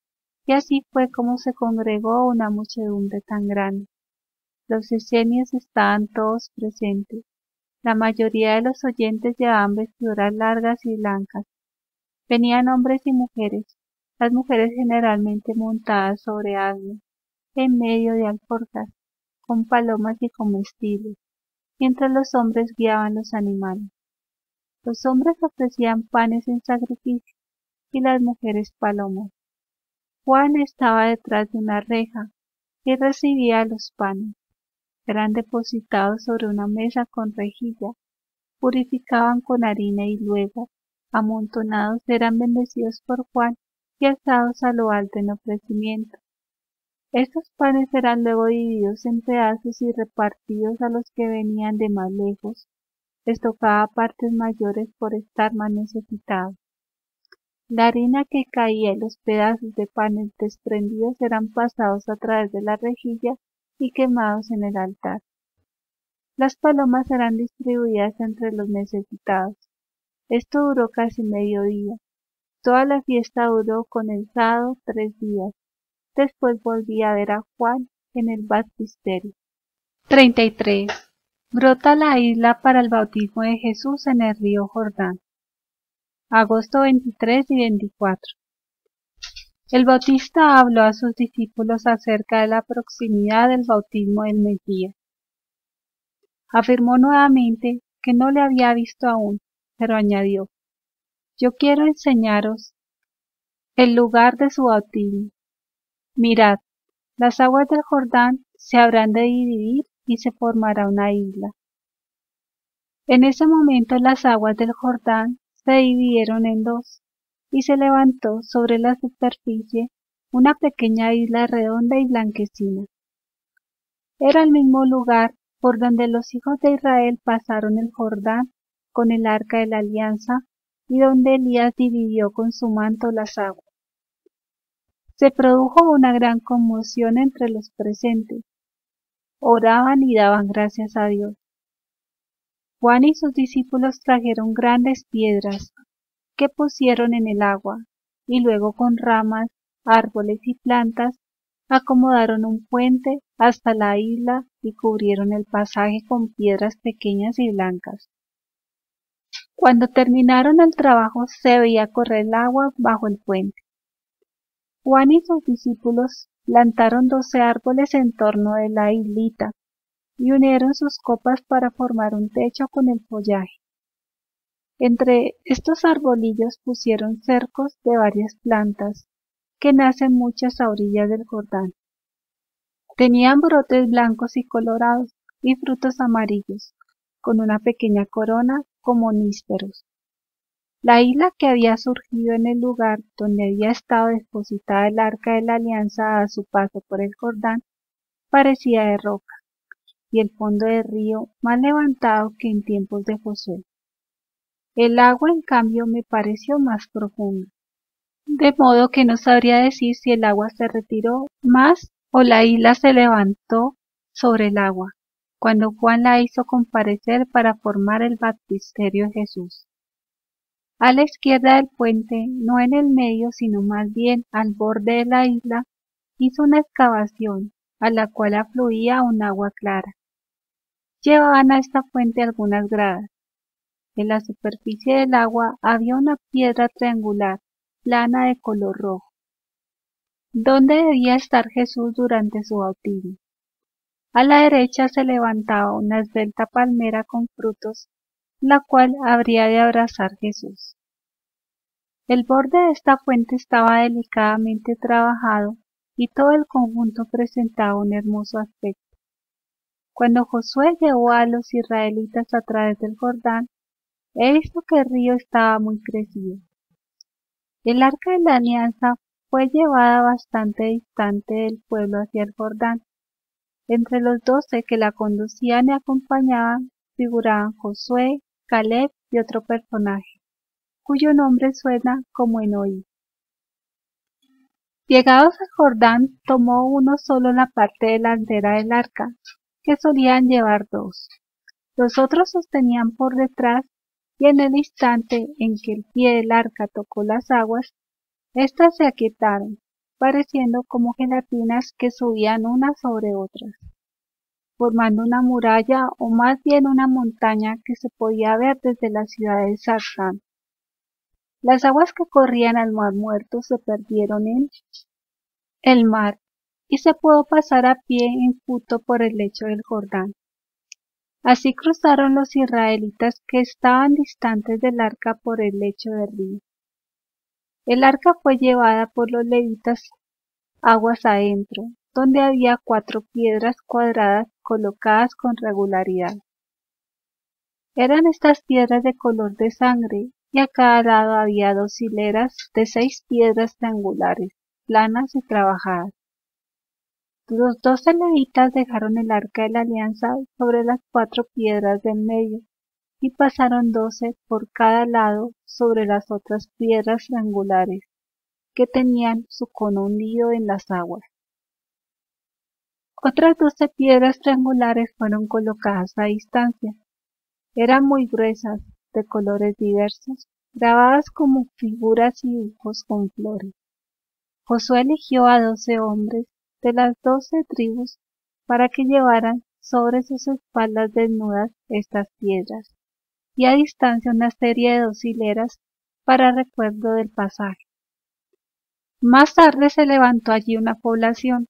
y así fue como se congregó una muchedumbre tan grande. Los esenios estaban todos presentes. La mayoría de los oyentes llevaban vestiduras largas y blancas. Venían hombres y mujeres, las mujeres generalmente montadas sobre asnos, en medio de alforjas, con palomas y comestibles, mientras los hombres guiaban los animales. Los hombres ofrecían panes en sacrificio y las mujeres palomas. Juan estaba detrás de una reja y recibía los panes. Eran depositados sobre una mesa con rejilla, purificaban con harina y luego, amontonados, eran bendecidos por Juan y alzados a lo alto en ofrecimiento. Estos panes eran luego divididos en pedazos y repartidos a los que venían de más lejos, les tocaba partes mayores por estar más necesitados. La harina que caía y los pedazos de panes desprendidos eran pasados a través de la rejilla y quemados en el altar. Las palomas eran distribuidas entre los necesitados. Esto duró casi medio día. Toda la fiesta duró condensado tres días. Después volví a ver a Juan en el baptisterio. 33. Brota la isla para el bautismo de Jesús en el río Jordán. Agosto 23 y 24. El Bautista habló a sus discípulos acerca de la proximidad del bautismo del Mesías. Afirmó nuevamente que no le había visto aún, pero añadió, Yo quiero enseñaros el lugar de su bautismo. Mirad, las aguas del Jordán se habrán de dividir y se formará una isla. En ese momento las aguas del Jordán se dividieron en dos y se levantó sobre la superficie una pequeña isla redonda y blanquecina. Era el mismo lugar por donde los hijos de Israel pasaron el Jordán con el arca de la alianza y donde Elías dividió con su manto las aguas. Se produjo una gran conmoción entre los presentes, oraban y daban gracias a Dios. Juan y sus discípulos trajeron grandes piedras que pusieron en el agua y luego con ramas, árboles y plantas acomodaron un puente hasta la isla y cubrieron el pasaje con piedras pequeñas y blancas. Cuando terminaron el trabajo se veía correr el agua bajo el puente. Juan y sus discípulos plantaron doce árboles en torno de la islita y unieron sus copas para formar un techo con el follaje. Entre estos arbolillos pusieron cercos de varias plantas que nacen muchas a orillas del Jordán. Tenían brotes blancos y colorados y frutos amarillos, con una pequeña corona como nísperos. La isla que había surgido en el lugar donde había estado depositada el arca de la alianza a su paso por el Jordán parecía de roca, y el fondo del río más levantado que en tiempos de Josué. El agua, en cambio, me pareció más profunda, de modo que no sabría decir si el agua se retiró más o la isla se levantó sobre el agua, cuando Juan la hizo comparecer para formar el baptisterio de Jesús. A la izquierda del puente, no en el medio, sino más bien al borde de la isla, hizo una excavación, a la cual afluía un agua clara. Llevaban a esta fuente algunas gradas. En la superficie del agua había una piedra triangular, plana de color rojo. donde debía estar Jesús durante su bautismo. A la derecha se levantaba una esbelta palmera con frutos, la cual habría de abrazar Jesús. El borde de esta fuente estaba delicadamente trabajado y todo el conjunto presentaba un hermoso aspecto. Cuando Josué llevó a los israelitas a través del Jordán, he visto que el río estaba muy crecido. El arca de la alianza fue llevada bastante distante del pueblo hacia el Jordán. Entre los doce que la conducían y acompañaban figuraban Josué, Caleb y otro personaje, cuyo nombre suena como Enoí. Llegados al Jordán, tomó uno solo la parte delantera del arca, que solían llevar dos. Los otros sostenían por detrás y en el instante en que el pie del arca tocó las aguas, éstas se aquietaron, pareciendo como gelatinas que subían unas sobre otras, formando una muralla o más bien una montaña que se podía ver desde la ciudad de Sarsán. Las aguas que corrían al mar muerto se perdieron en el mar y se pudo pasar a pie enjuto por el lecho del Jordán. Así cruzaron los israelitas que estaban distantes del arca por el lecho del río. El arca fue llevada por los levitas aguas adentro, donde había cuatro piedras cuadradas colocadas con regularidad. Eran estas piedras de color de sangre y a cada lado había dos hileras de seis piedras triangulares, planas y trabajadas. Los dos levitas dejaron el arca de la alianza sobre las cuatro piedras del medio y pasaron doce por cada lado sobre las otras piedras triangulares que tenían su cono hundido en las aguas. Otras doce piedras triangulares fueron colocadas a distancia. Eran muy gruesas, de colores diversos, grabadas como figuras y dibujos con flores. Josué eligió a doce hombres de las doce tribus para que llevaran sobre sus espaldas desnudas estas piedras, y a distancia una serie de dos hileras para recuerdo del pasaje. Más tarde se levantó allí una población.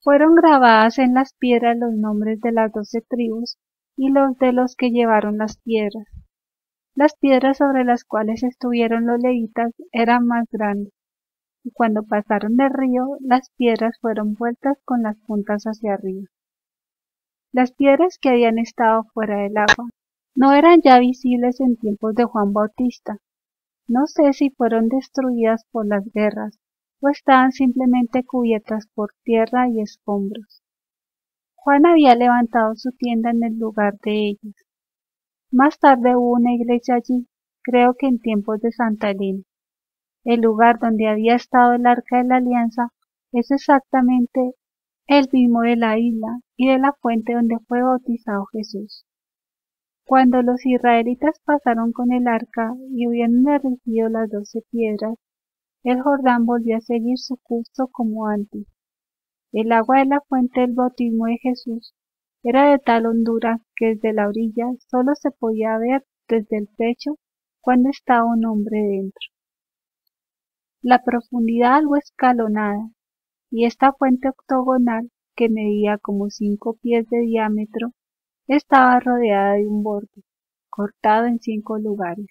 Fueron grabadas en las piedras los nombres de las doce tribus y los de los que llevaron las piedras. Las piedras sobre las cuales estuvieron los levitas eran más grandes, cuando pasaron el río las piedras fueron vueltas con las puntas hacia arriba. Las piedras que habían estado fuera del agua no eran ya visibles en tiempos de Juan Bautista. No sé si fueron destruidas por las guerras o estaban simplemente cubiertas por tierra y escombros. Juan había levantado su tienda en el lugar de ellas. Más tarde hubo una iglesia allí, creo que en tiempos de Santa Elena. El lugar donde había estado el arca de la alianza es exactamente el mismo de la isla y de la fuente donde fue bautizado Jesús. Cuando los israelitas pasaron con el arca y hubieron erigido las doce piedras, el Jordán volvió a seguir su curso como antes. El agua de la fuente del bautismo de Jesús era de tal hondura que desde la orilla solo se podía ver desde el pecho cuando estaba un hombre dentro la profundidad algo escalonada, y esta fuente octogonal, que medía como cinco pies de diámetro, estaba rodeada de un borde, cortado en cinco lugares,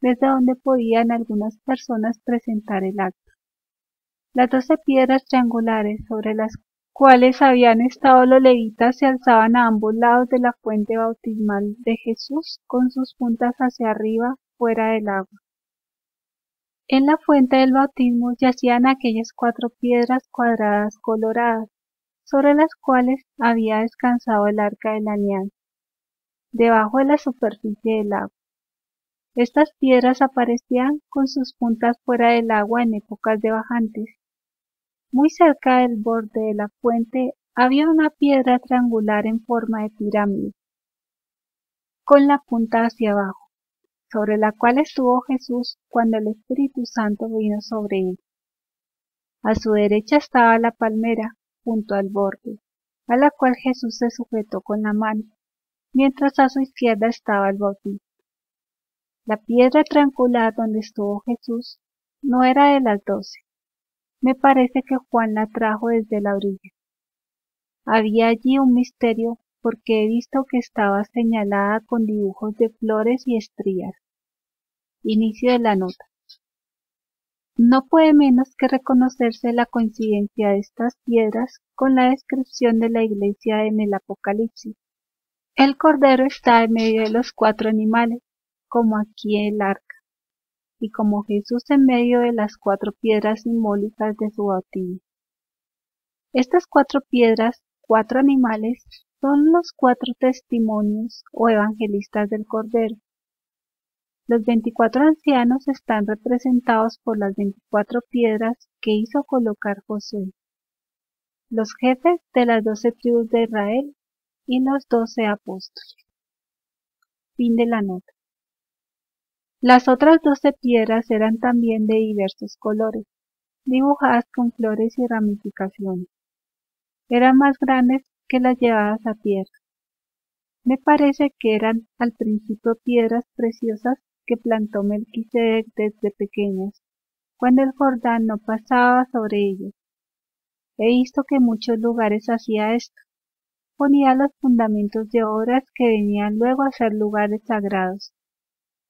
desde donde podían algunas personas presentar el acto. Las doce piedras triangulares sobre las cuales habían estado los levitas se alzaban a ambos lados de la fuente bautismal de Jesús con sus puntas hacia arriba fuera del agua. En la fuente del bautismo yacían aquellas cuatro piedras cuadradas coloradas, sobre las cuales había descansado el arca de la debajo de la superficie del agua. Estas piedras aparecían con sus puntas fuera del agua en épocas de bajantes. Muy cerca del borde de la fuente había una piedra triangular en forma de pirámide, con la punta hacia abajo sobre la cual estuvo Jesús cuando el Espíritu Santo vino sobre él. A su derecha estaba la palmera, junto al borde, a la cual Jesús se sujetó con la mano, mientras a su izquierda estaba el bautista. La piedra triangular donde estuvo Jesús no era de las doce. Me parece que Juan la trajo desde la orilla. Había allí un misterio porque he visto que estaba señalada con dibujos de flores y estrías. Inicio de la nota. No puede menos que reconocerse la coincidencia de estas piedras con la descripción de la iglesia en el Apocalipsis. El cordero está en medio de los cuatro animales, como aquí el arca, y como Jesús en medio de las cuatro piedras simbólicas de su bautismo. Estas cuatro piedras, cuatro animales, son los cuatro testimonios o evangelistas del cordero. Los veinticuatro ancianos están representados por las veinticuatro piedras que hizo colocar Josué, los jefes de las doce tribus de Israel y los doce apóstoles. Fin de la nota. Las otras doce piedras eran también de diversos colores, dibujadas con flores y ramificaciones. Eran más grandes que las llevadas a tierra. Me parece que eran al principio piedras preciosas que plantó Melquisedec desde pequeñas, cuando el Jordán no pasaba sobre ellos. He visto que en muchos lugares hacía esto. Ponía los fundamentos de obras que venían luego a ser lugares sagrados,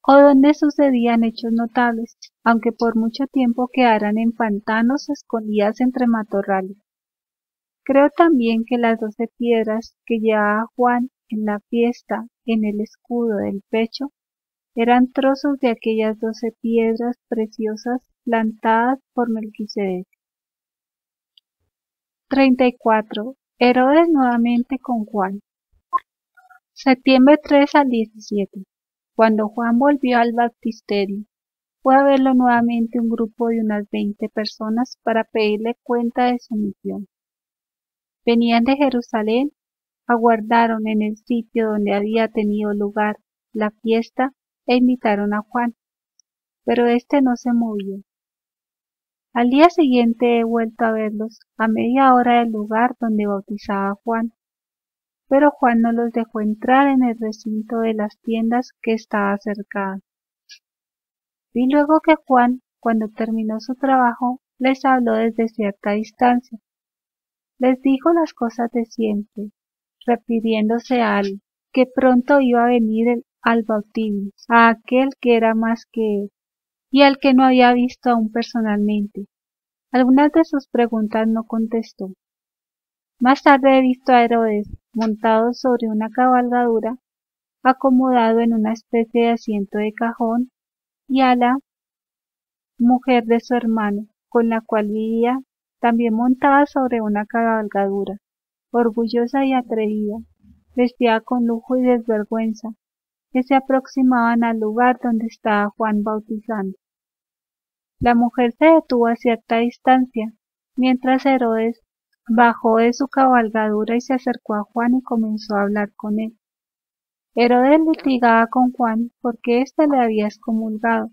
o donde sucedían hechos notables, aunque por mucho tiempo quedaran en pantanos escondidas entre matorrales. Creo también que las doce piedras que llevaba Juan en la fiesta en el escudo del pecho eran trozos de aquellas doce piedras preciosas plantadas por Melquisedec. 34. Herodes nuevamente con Juan. Septiembre 3 al 17. Cuando Juan volvió al baptisterio, fue a verlo nuevamente un grupo de unas veinte personas para pedirle cuenta de su misión. Venían de Jerusalén, aguardaron en el sitio donde había tenido lugar la fiesta e invitaron a Juan, pero éste no se movió. Al día siguiente he vuelto a verlos, a media hora del lugar donde bautizaba Juan, pero Juan no los dejó entrar en el recinto de las tiendas que estaba cercado. Vi luego que Juan, cuando terminó su trabajo, les habló desde cierta distancia. Les dijo las cosas de siempre, refiriéndose a él, que pronto iba a venir el al bautismo, a aquel que era más que él, y al que no había visto aún personalmente. Algunas de sus preguntas no contestó. Más tarde he visto a Herodes montado sobre una cabalgadura, acomodado en una especie de asiento de cajón, y a la mujer de su hermano, con la cual vivía, también montada sobre una cabalgadura, orgullosa y atrevida, vestida con lujo y desvergüenza, que se aproximaban al lugar donde estaba Juan bautizando. La mujer se detuvo a cierta distancia, mientras Herodes bajó de su cabalgadura y se acercó a Juan y comenzó a hablar con él. Herodes litigaba con Juan porque éste le había excomulgado,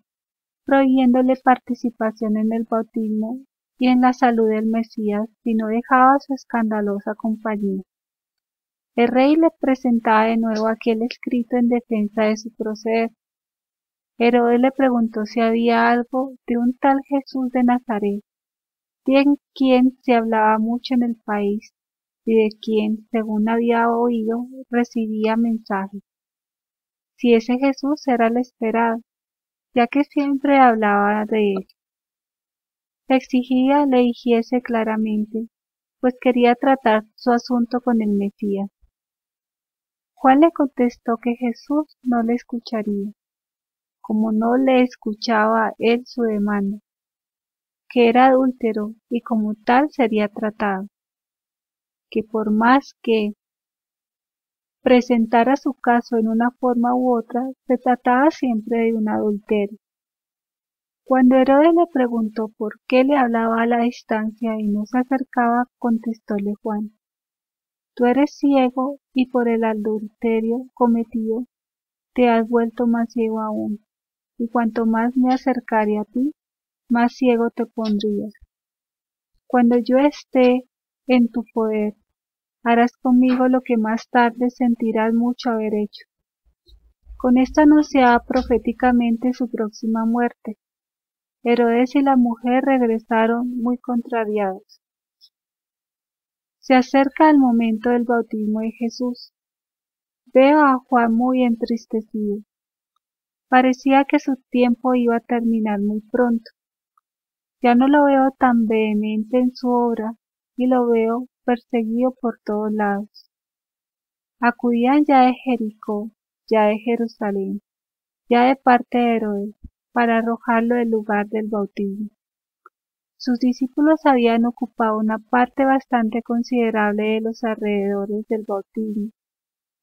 prohibiéndole participación en el bautismo y en la salud del Mesías si no dejaba su escandalosa compañía. El rey le presentaba de nuevo aquel escrito en defensa de su proceder. Herodes le preguntó si había algo de un tal Jesús de Nazaret, de quien se hablaba mucho en el país y de quien, según había oído, recibía mensajes. Si ese Jesús era el esperado, ya que siempre hablaba de él. exigía le dijese claramente, pues quería tratar su asunto con el Mesías. Juan le contestó que Jesús no le escucharía, como no le escuchaba él su demanda, que era adúltero y como tal sería tratado, que por más que presentara su caso en una forma u otra, se trataba siempre de un adulterio. Cuando Herodes le preguntó por qué le hablaba a la distancia y no se acercaba, contestóle Juan, Tú eres ciego y por el adulterio cometido te has vuelto más ciego aún, y cuanto más me acercare a ti, más ciego te pondrías. Cuando yo esté en tu poder, harás conmigo lo que más tarde sentirás mucho haber hecho. Con esto anunciaba proféticamente su próxima muerte, Herodes y la mujer regresaron muy contrariados. Se acerca el momento del bautismo de Jesús. Veo a Juan muy entristecido. Parecía que su tiempo iba a terminar muy pronto. Ya no lo veo tan vehemente en su obra y lo veo perseguido por todos lados. Acudían ya de Jericó, ya de Jerusalén, ya de parte de Herodes, para arrojarlo del lugar del bautismo. Sus discípulos habían ocupado una parte bastante considerable de los alrededores del bautismo,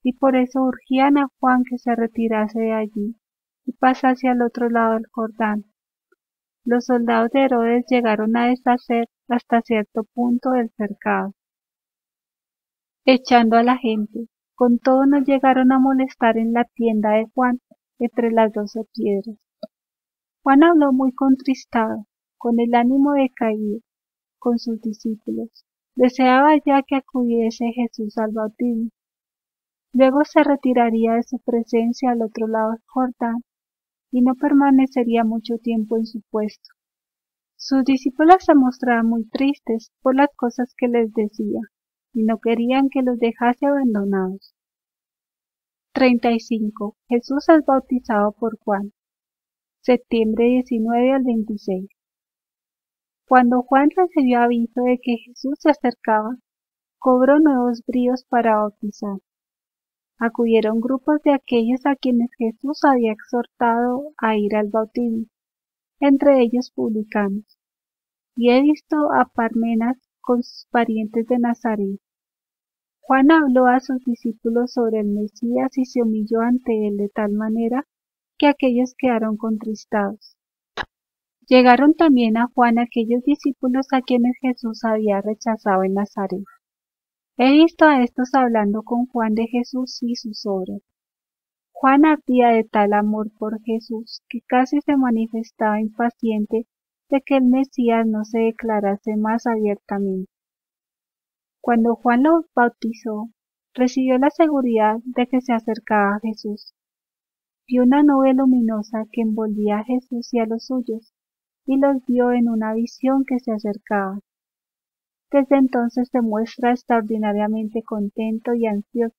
y por eso urgían a Juan que se retirase de allí y pasase al otro lado del Jordán. Los soldados de Herodes llegaron a deshacer hasta cierto punto del cercado, echando a la gente. Con todo no llegaron a molestar en la tienda de Juan entre las doce piedras. Juan habló muy contristado con el ánimo decaído, con sus discípulos. Deseaba ya que acudiese Jesús al bautismo. Luego se retiraría de su presencia al otro lado del Jordán y no permanecería mucho tiempo en su puesto. Sus discípulos se mostraban muy tristes por las cosas que les decía y no querían que los dejase abandonados. 35. Jesús es bautizado por Juan. Septiembre 19 al 26. Cuando Juan recibió aviso de que Jesús se acercaba, cobró nuevos bríos para bautizar. Acudieron grupos de aquellos a quienes Jesús había exhortado a ir al bautismo, entre ellos publicanos. Y he visto a Parmenas con sus parientes de Nazaret. Juan habló a sus discípulos sobre el Mesías y se humilló ante él de tal manera que aquellos quedaron contristados. Llegaron también a Juan aquellos discípulos a quienes Jesús había rechazado en Nazaret. He visto a estos hablando con Juan de Jesús y sus obras. Juan ardía de tal amor por Jesús que casi se manifestaba impaciente de que el Mesías no se declarase más abiertamente. Cuando Juan lo bautizó, recibió la seguridad de que se acercaba a Jesús. Vio una nube luminosa que envolvía a Jesús y a los suyos, y los vio en una visión que se acercaba. Desde entonces se muestra extraordinariamente contento y ansioso,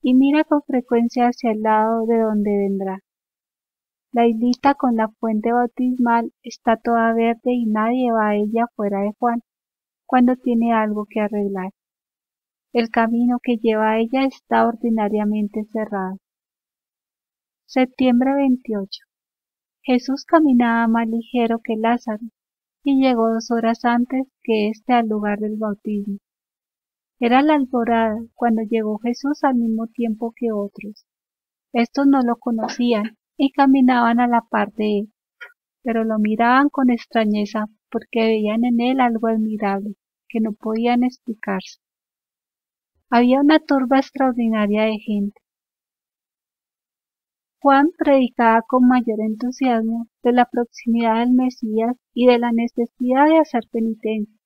y mira con frecuencia hacia el lado de donde vendrá. La islita con la fuente bautismal está toda verde y nadie va a ella fuera de Juan, cuando tiene algo que arreglar. El camino que lleva a ella está ordinariamente cerrado. Septiembre 28. Jesús caminaba más ligero que Lázaro y llegó dos horas antes que éste al lugar del bautismo. Era la alborada cuando llegó Jesús al mismo tiempo que otros. Estos no lo conocían y caminaban a la par de él, pero lo miraban con extrañeza porque veían en él algo admirable que no podían explicarse. Había una turba extraordinaria de gente, Juan predicaba con mayor entusiasmo de la proximidad del Mesías y de la necesidad de hacer penitencia.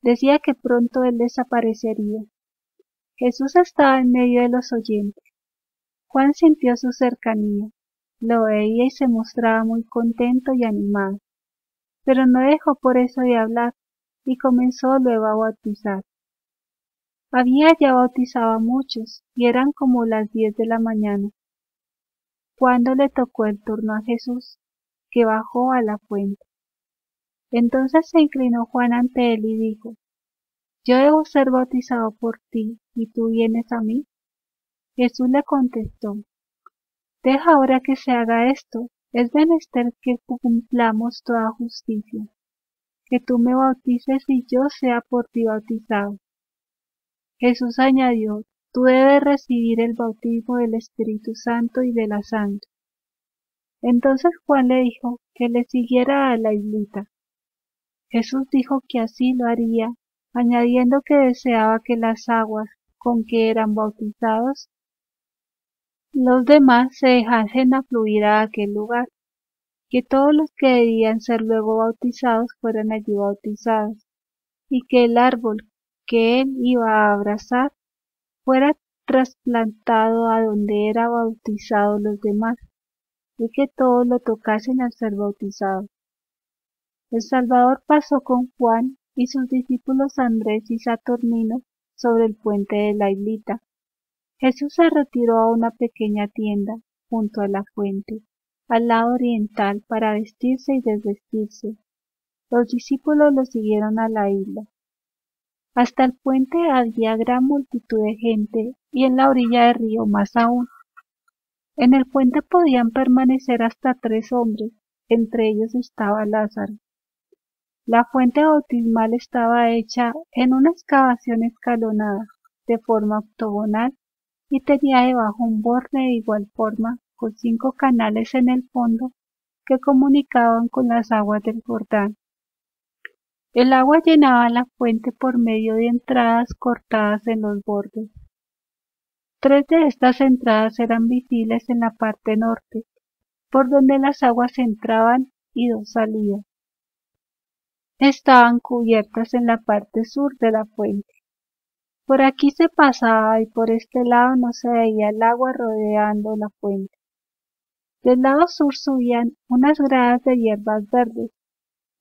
Decía que pronto él desaparecería. Jesús estaba en medio de los oyentes. Juan sintió su cercanía, lo veía y se mostraba muy contento y animado. Pero no dejó por eso de hablar y comenzó luego a bautizar. Había ya bautizado a muchos y eran como las diez de la mañana cuando le tocó el turno a Jesús, que bajó a la fuente. Entonces se inclinó Juan ante él y dijo, Yo debo ser bautizado por ti, y tú vienes a mí. Jesús le contestó, Deja ahora que se haga esto, es menester que cumplamos toda justicia, que tú me bautices y yo sea por ti bautizado. Jesús añadió, tú debes recibir el bautismo del Espíritu Santo y de la sangre. Entonces Juan le dijo que le siguiera a la islita. Jesús dijo que así lo haría, añadiendo que deseaba que las aguas con que eran bautizados los demás se dejasen afluir a aquel lugar, que todos los que debían ser luego bautizados fueran allí bautizados, y que el árbol que él iba a abrazar fuera trasplantado a donde era bautizado los demás, y que todos lo tocasen al ser bautizados. El Salvador pasó con Juan y sus discípulos Andrés y Saturnino sobre el puente de la islita. Jesús se retiró a una pequeña tienda junto a la fuente, al lado oriental, para vestirse y desvestirse. Los discípulos lo siguieron a la isla. Hasta el puente había gran multitud de gente y en la orilla del río más aún. En el puente podían permanecer hasta tres hombres, entre ellos estaba Lázaro. La fuente bautismal estaba hecha en una excavación escalonada, de forma octogonal, y tenía debajo un borde de igual forma, con cinco canales en el fondo que comunicaban con las aguas del Jordán. El agua llenaba la fuente por medio de entradas cortadas en los bordes. Tres de estas entradas eran visibles en la parte norte, por donde las aguas entraban y dos salían. Estaban cubiertas en la parte sur de la fuente. Por aquí se pasaba y por este lado no se veía el agua rodeando la fuente. Del lado sur subían unas gradas de hierbas verdes,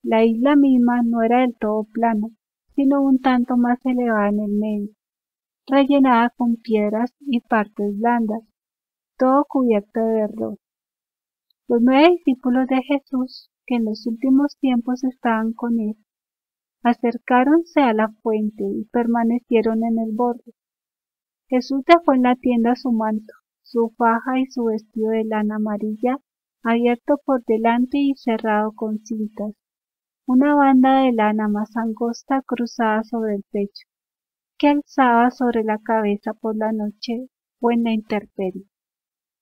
la isla misma no era del todo plana, sino un tanto más elevada en el medio, rellenada con piedras y partes blandas, todo cubierto de verdor. Los nueve discípulos de Jesús, que en los últimos tiempos estaban con él, acercáronse a la fuente y permanecieron en el borde. Jesús dejó en la tienda su manto, su faja y su vestido de lana amarilla, abierto por delante y cerrado con cintas una banda de lana más angosta cruzada sobre el pecho, que alzaba sobre la cabeza por la noche o en la intemperie,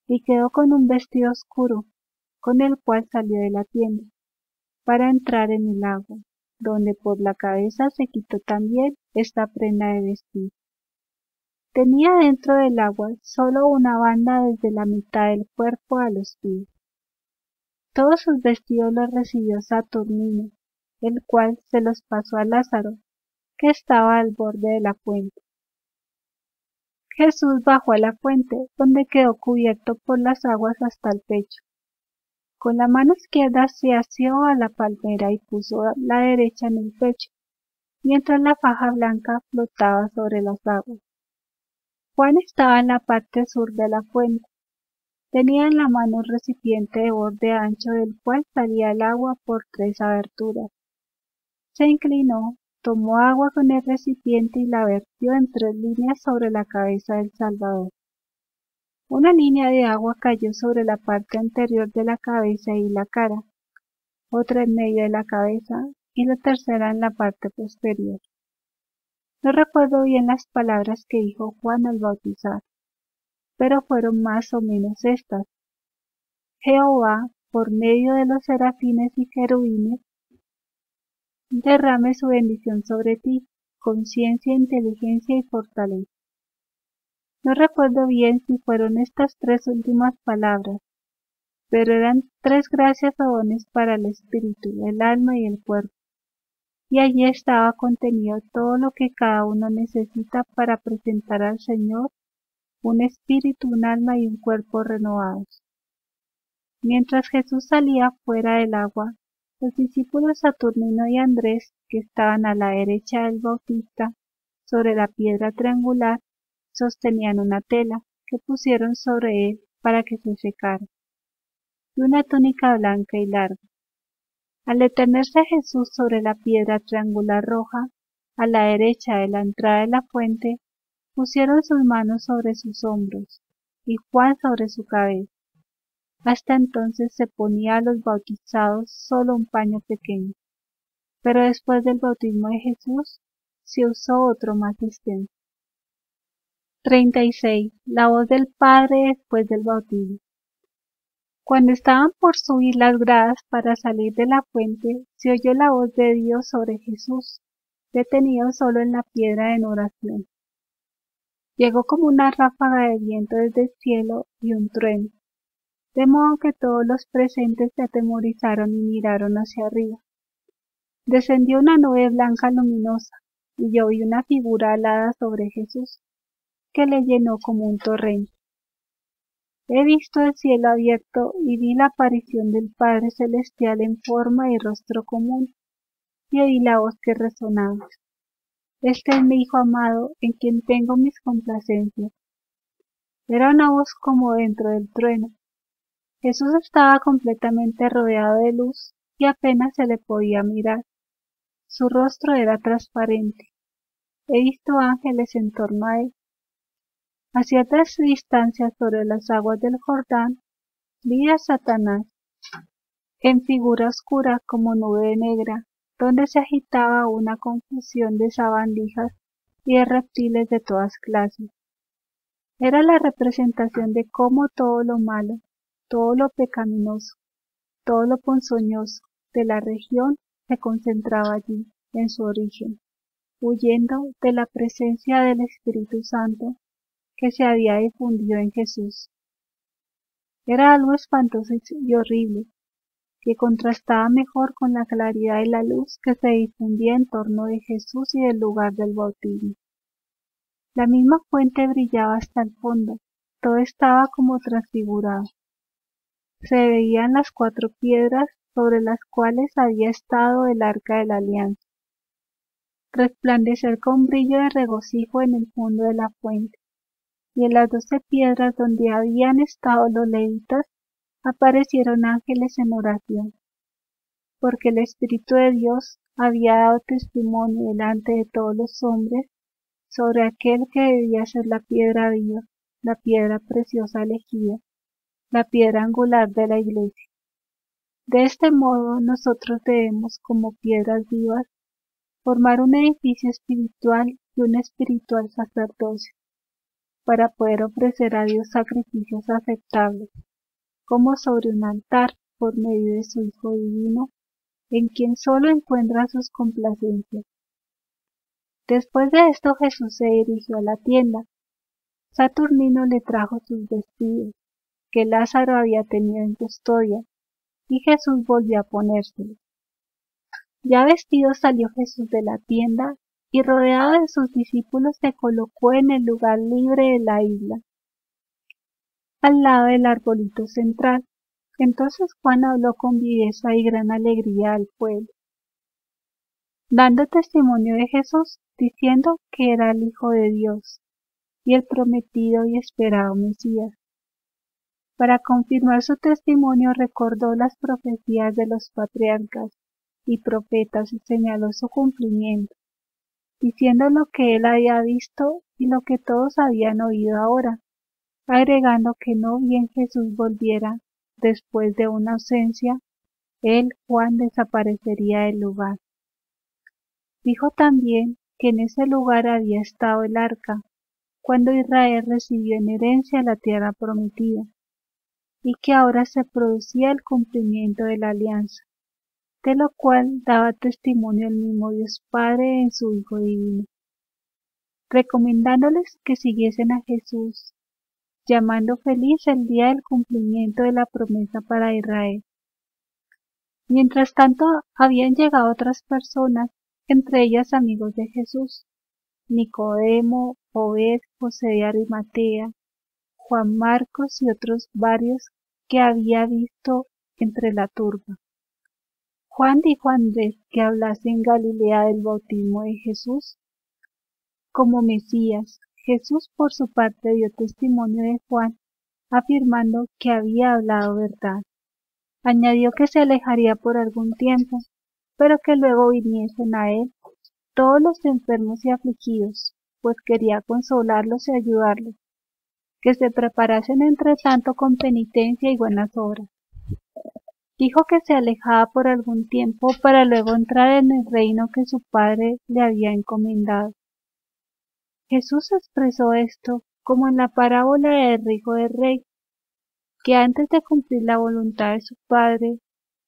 y quedó con un vestido oscuro, con el cual salió de la tienda, para entrar en el agua, donde por la cabeza se quitó también esta prenda de vestir. Tenía dentro del agua solo una banda desde la mitad del cuerpo a los pies. Todos sus vestidos los recibió Saturnino, el cual se los pasó a Lázaro, que estaba al borde de la fuente. Jesús bajó a la fuente, donde quedó cubierto por las aguas hasta el pecho. Con la mano izquierda se asió a la palmera y puso la derecha en el pecho, mientras la faja blanca flotaba sobre las aguas. Juan estaba en la parte sur de la fuente. Tenía en la mano un recipiente de borde ancho del cual salía el agua por tres aberturas. Se inclinó, tomó agua con el recipiente y la vertió en tres líneas sobre la cabeza del Salvador. Una línea de agua cayó sobre la parte anterior de la cabeza y la cara, otra en medio de la cabeza y la tercera en la parte posterior. No recuerdo bien las palabras que dijo Juan al bautizar, pero fueron más o menos estas. Jehová, por medio de los serafines y querubines, derrame su bendición sobre ti, conciencia, inteligencia y fortaleza. No recuerdo bien si fueron estas tres últimas palabras, pero eran tres gracias o dones para el espíritu, el alma y el cuerpo. Y allí estaba contenido todo lo que cada uno necesita para presentar al Señor un espíritu, un alma y un cuerpo renovados. Mientras Jesús salía fuera del agua, los discípulos Saturnino y Andrés, que estaban a la derecha del Bautista, sobre la piedra triangular, sostenían una tela que pusieron sobre él para que se secara, y una túnica blanca y larga. Al detenerse Jesús sobre la piedra triangular roja, a la derecha de la entrada de la fuente, pusieron sus manos sobre sus hombros y Juan sobre su cabeza. Hasta entonces se ponía a los bautizados solo un paño pequeño, pero después del bautismo de Jesús se usó otro más extenso. 36. La voz del Padre después del bautismo. Cuando estaban por subir las gradas para salir de la fuente, se oyó la voz de Dios sobre Jesús, detenido solo en la piedra en oración. Llegó como una ráfaga de viento desde el cielo y un trueno de modo que todos los presentes se atemorizaron y miraron hacia arriba. Descendió una nube blanca luminosa, y yo vi una figura alada sobre Jesús, que le llenó como un torrente. He visto el cielo abierto y vi la aparición del Padre Celestial en forma y rostro común, y oí la voz que resonaba. Este es mi Hijo amado, en quien tengo mis complacencias. Era una voz como dentro del trueno. Jesús estaba completamente rodeado de luz y apenas se le podía mirar. Su rostro era transparente. He visto ángeles en torno a él. A cierta distancia sobre las aguas del Jordán, vi a Satanás, en figura oscura como nube negra, donde se agitaba una confusión de sabandijas y de reptiles de todas clases. Era la representación de cómo todo lo malo, todo lo pecaminoso, todo lo ponzoñoso de la región se concentraba allí, en su origen, huyendo de la presencia del Espíritu Santo que se había difundido en Jesús. Era algo espantoso y horrible, que contrastaba mejor con la claridad y la luz que se difundía en torno de Jesús y del lugar del bautismo. La misma fuente brillaba hasta el fondo, todo estaba como transfigurado. Se veían las cuatro piedras sobre las cuales había estado el arca de la alianza, resplandecer con brillo de regocijo en el fondo de la fuente, y en las doce piedras donde habían estado los levitas aparecieron ángeles en oración, porque el Espíritu de Dios había dado testimonio delante de todos los hombres sobre aquel que debía ser la piedra viva, la piedra preciosa elegida, la piedra angular de la iglesia. De este modo nosotros debemos, como piedras vivas, formar un edificio espiritual y un espiritual sacerdocio, para poder ofrecer a Dios sacrificios aceptables como sobre un altar por medio de su Hijo Divino, en quien solo encuentra sus complacencias. Después de esto Jesús se dirigió a la tienda. Saturnino le trajo sus vestidos, que Lázaro había tenido en custodia, y Jesús volvió a ponérselos. Ya vestido salió Jesús de la tienda y rodeado de sus discípulos se colocó en el lugar libre de la isla al lado del arbolito central. Entonces Juan habló con viveza y gran alegría al pueblo, dando testimonio de Jesús, diciendo que era el Hijo de Dios y el prometido y esperado Mesías. Para confirmar su testimonio recordó las profecías de los patriarcas y profetas y señaló su cumplimiento, diciendo lo que él había visto y lo que todos habían oído ahora, agregando que no bien Jesús volviera después de una ausencia, él, Juan, desaparecería del lugar. Dijo también que en ese lugar había estado el arca, cuando Israel recibió en herencia la tierra prometida, y que ahora se producía el cumplimiento de la alianza, de lo cual daba testimonio el mismo Dios Padre en su Hijo Divino, recomendándoles que siguiesen a Jesús llamando feliz el día del cumplimiento de la promesa para Israel. Mientras tanto, habían llegado otras personas, entre ellas amigos de Jesús, Nicodemo, Obed, José de Arimatea, Juan Marcos y otros varios que había visto entre la turba. Juan dijo a Andrés que hablase en Galilea del bautismo de Jesús como Mesías, Jesús por su parte dio testimonio de Juan, afirmando que había hablado verdad. Añadió que se alejaría por algún tiempo, pero que luego viniesen a él todos los enfermos y afligidos, pues quería consolarlos y ayudarlos, que se preparasen entre tanto con penitencia y buenas obras. Dijo que se alejaba por algún tiempo para luego entrar en el reino que su padre le había encomendado. Jesús expresó esto como en la parábola del hijo del rey, que antes de cumplir la voluntad de su padre,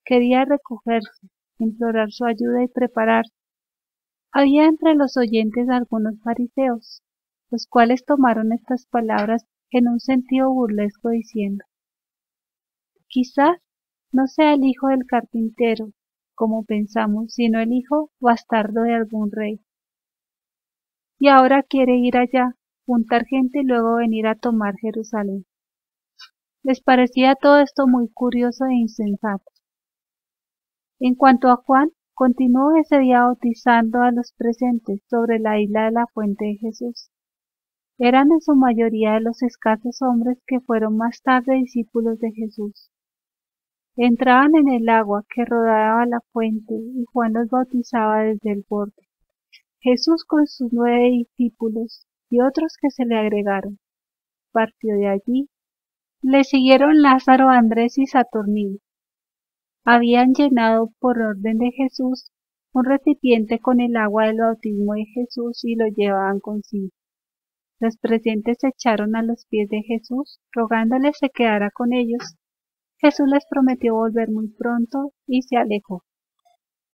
quería recogerse, implorar su ayuda y prepararse. Había entre los oyentes algunos fariseos, los cuales tomaron estas palabras en un sentido burlesco diciendo, quizás no sea el hijo del carpintero, como pensamos, sino el hijo bastardo de algún rey y ahora quiere ir allá, juntar gente y luego venir a tomar Jerusalén. Les parecía todo esto muy curioso e insensato. En cuanto a Juan, Continuó ese día bautizando a los presentes sobre la isla de la fuente de Jesús. Eran en su mayoría de los escasos hombres que fueron más tarde discípulos de Jesús. Entraban en el agua que rodeaba la fuente y Juan los bautizaba desde el borde. Jesús con sus nueve discípulos y otros que se le agregaron. Partió de allí. Le siguieron Lázaro, Andrés y Saturnino. Habían llenado por orden de Jesús un recipiente con el agua del bautismo de Jesús y lo llevaban consigo. Los presentes se echaron a los pies de Jesús, rogándole se quedara con ellos. Jesús les prometió volver muy pronto y se alejó.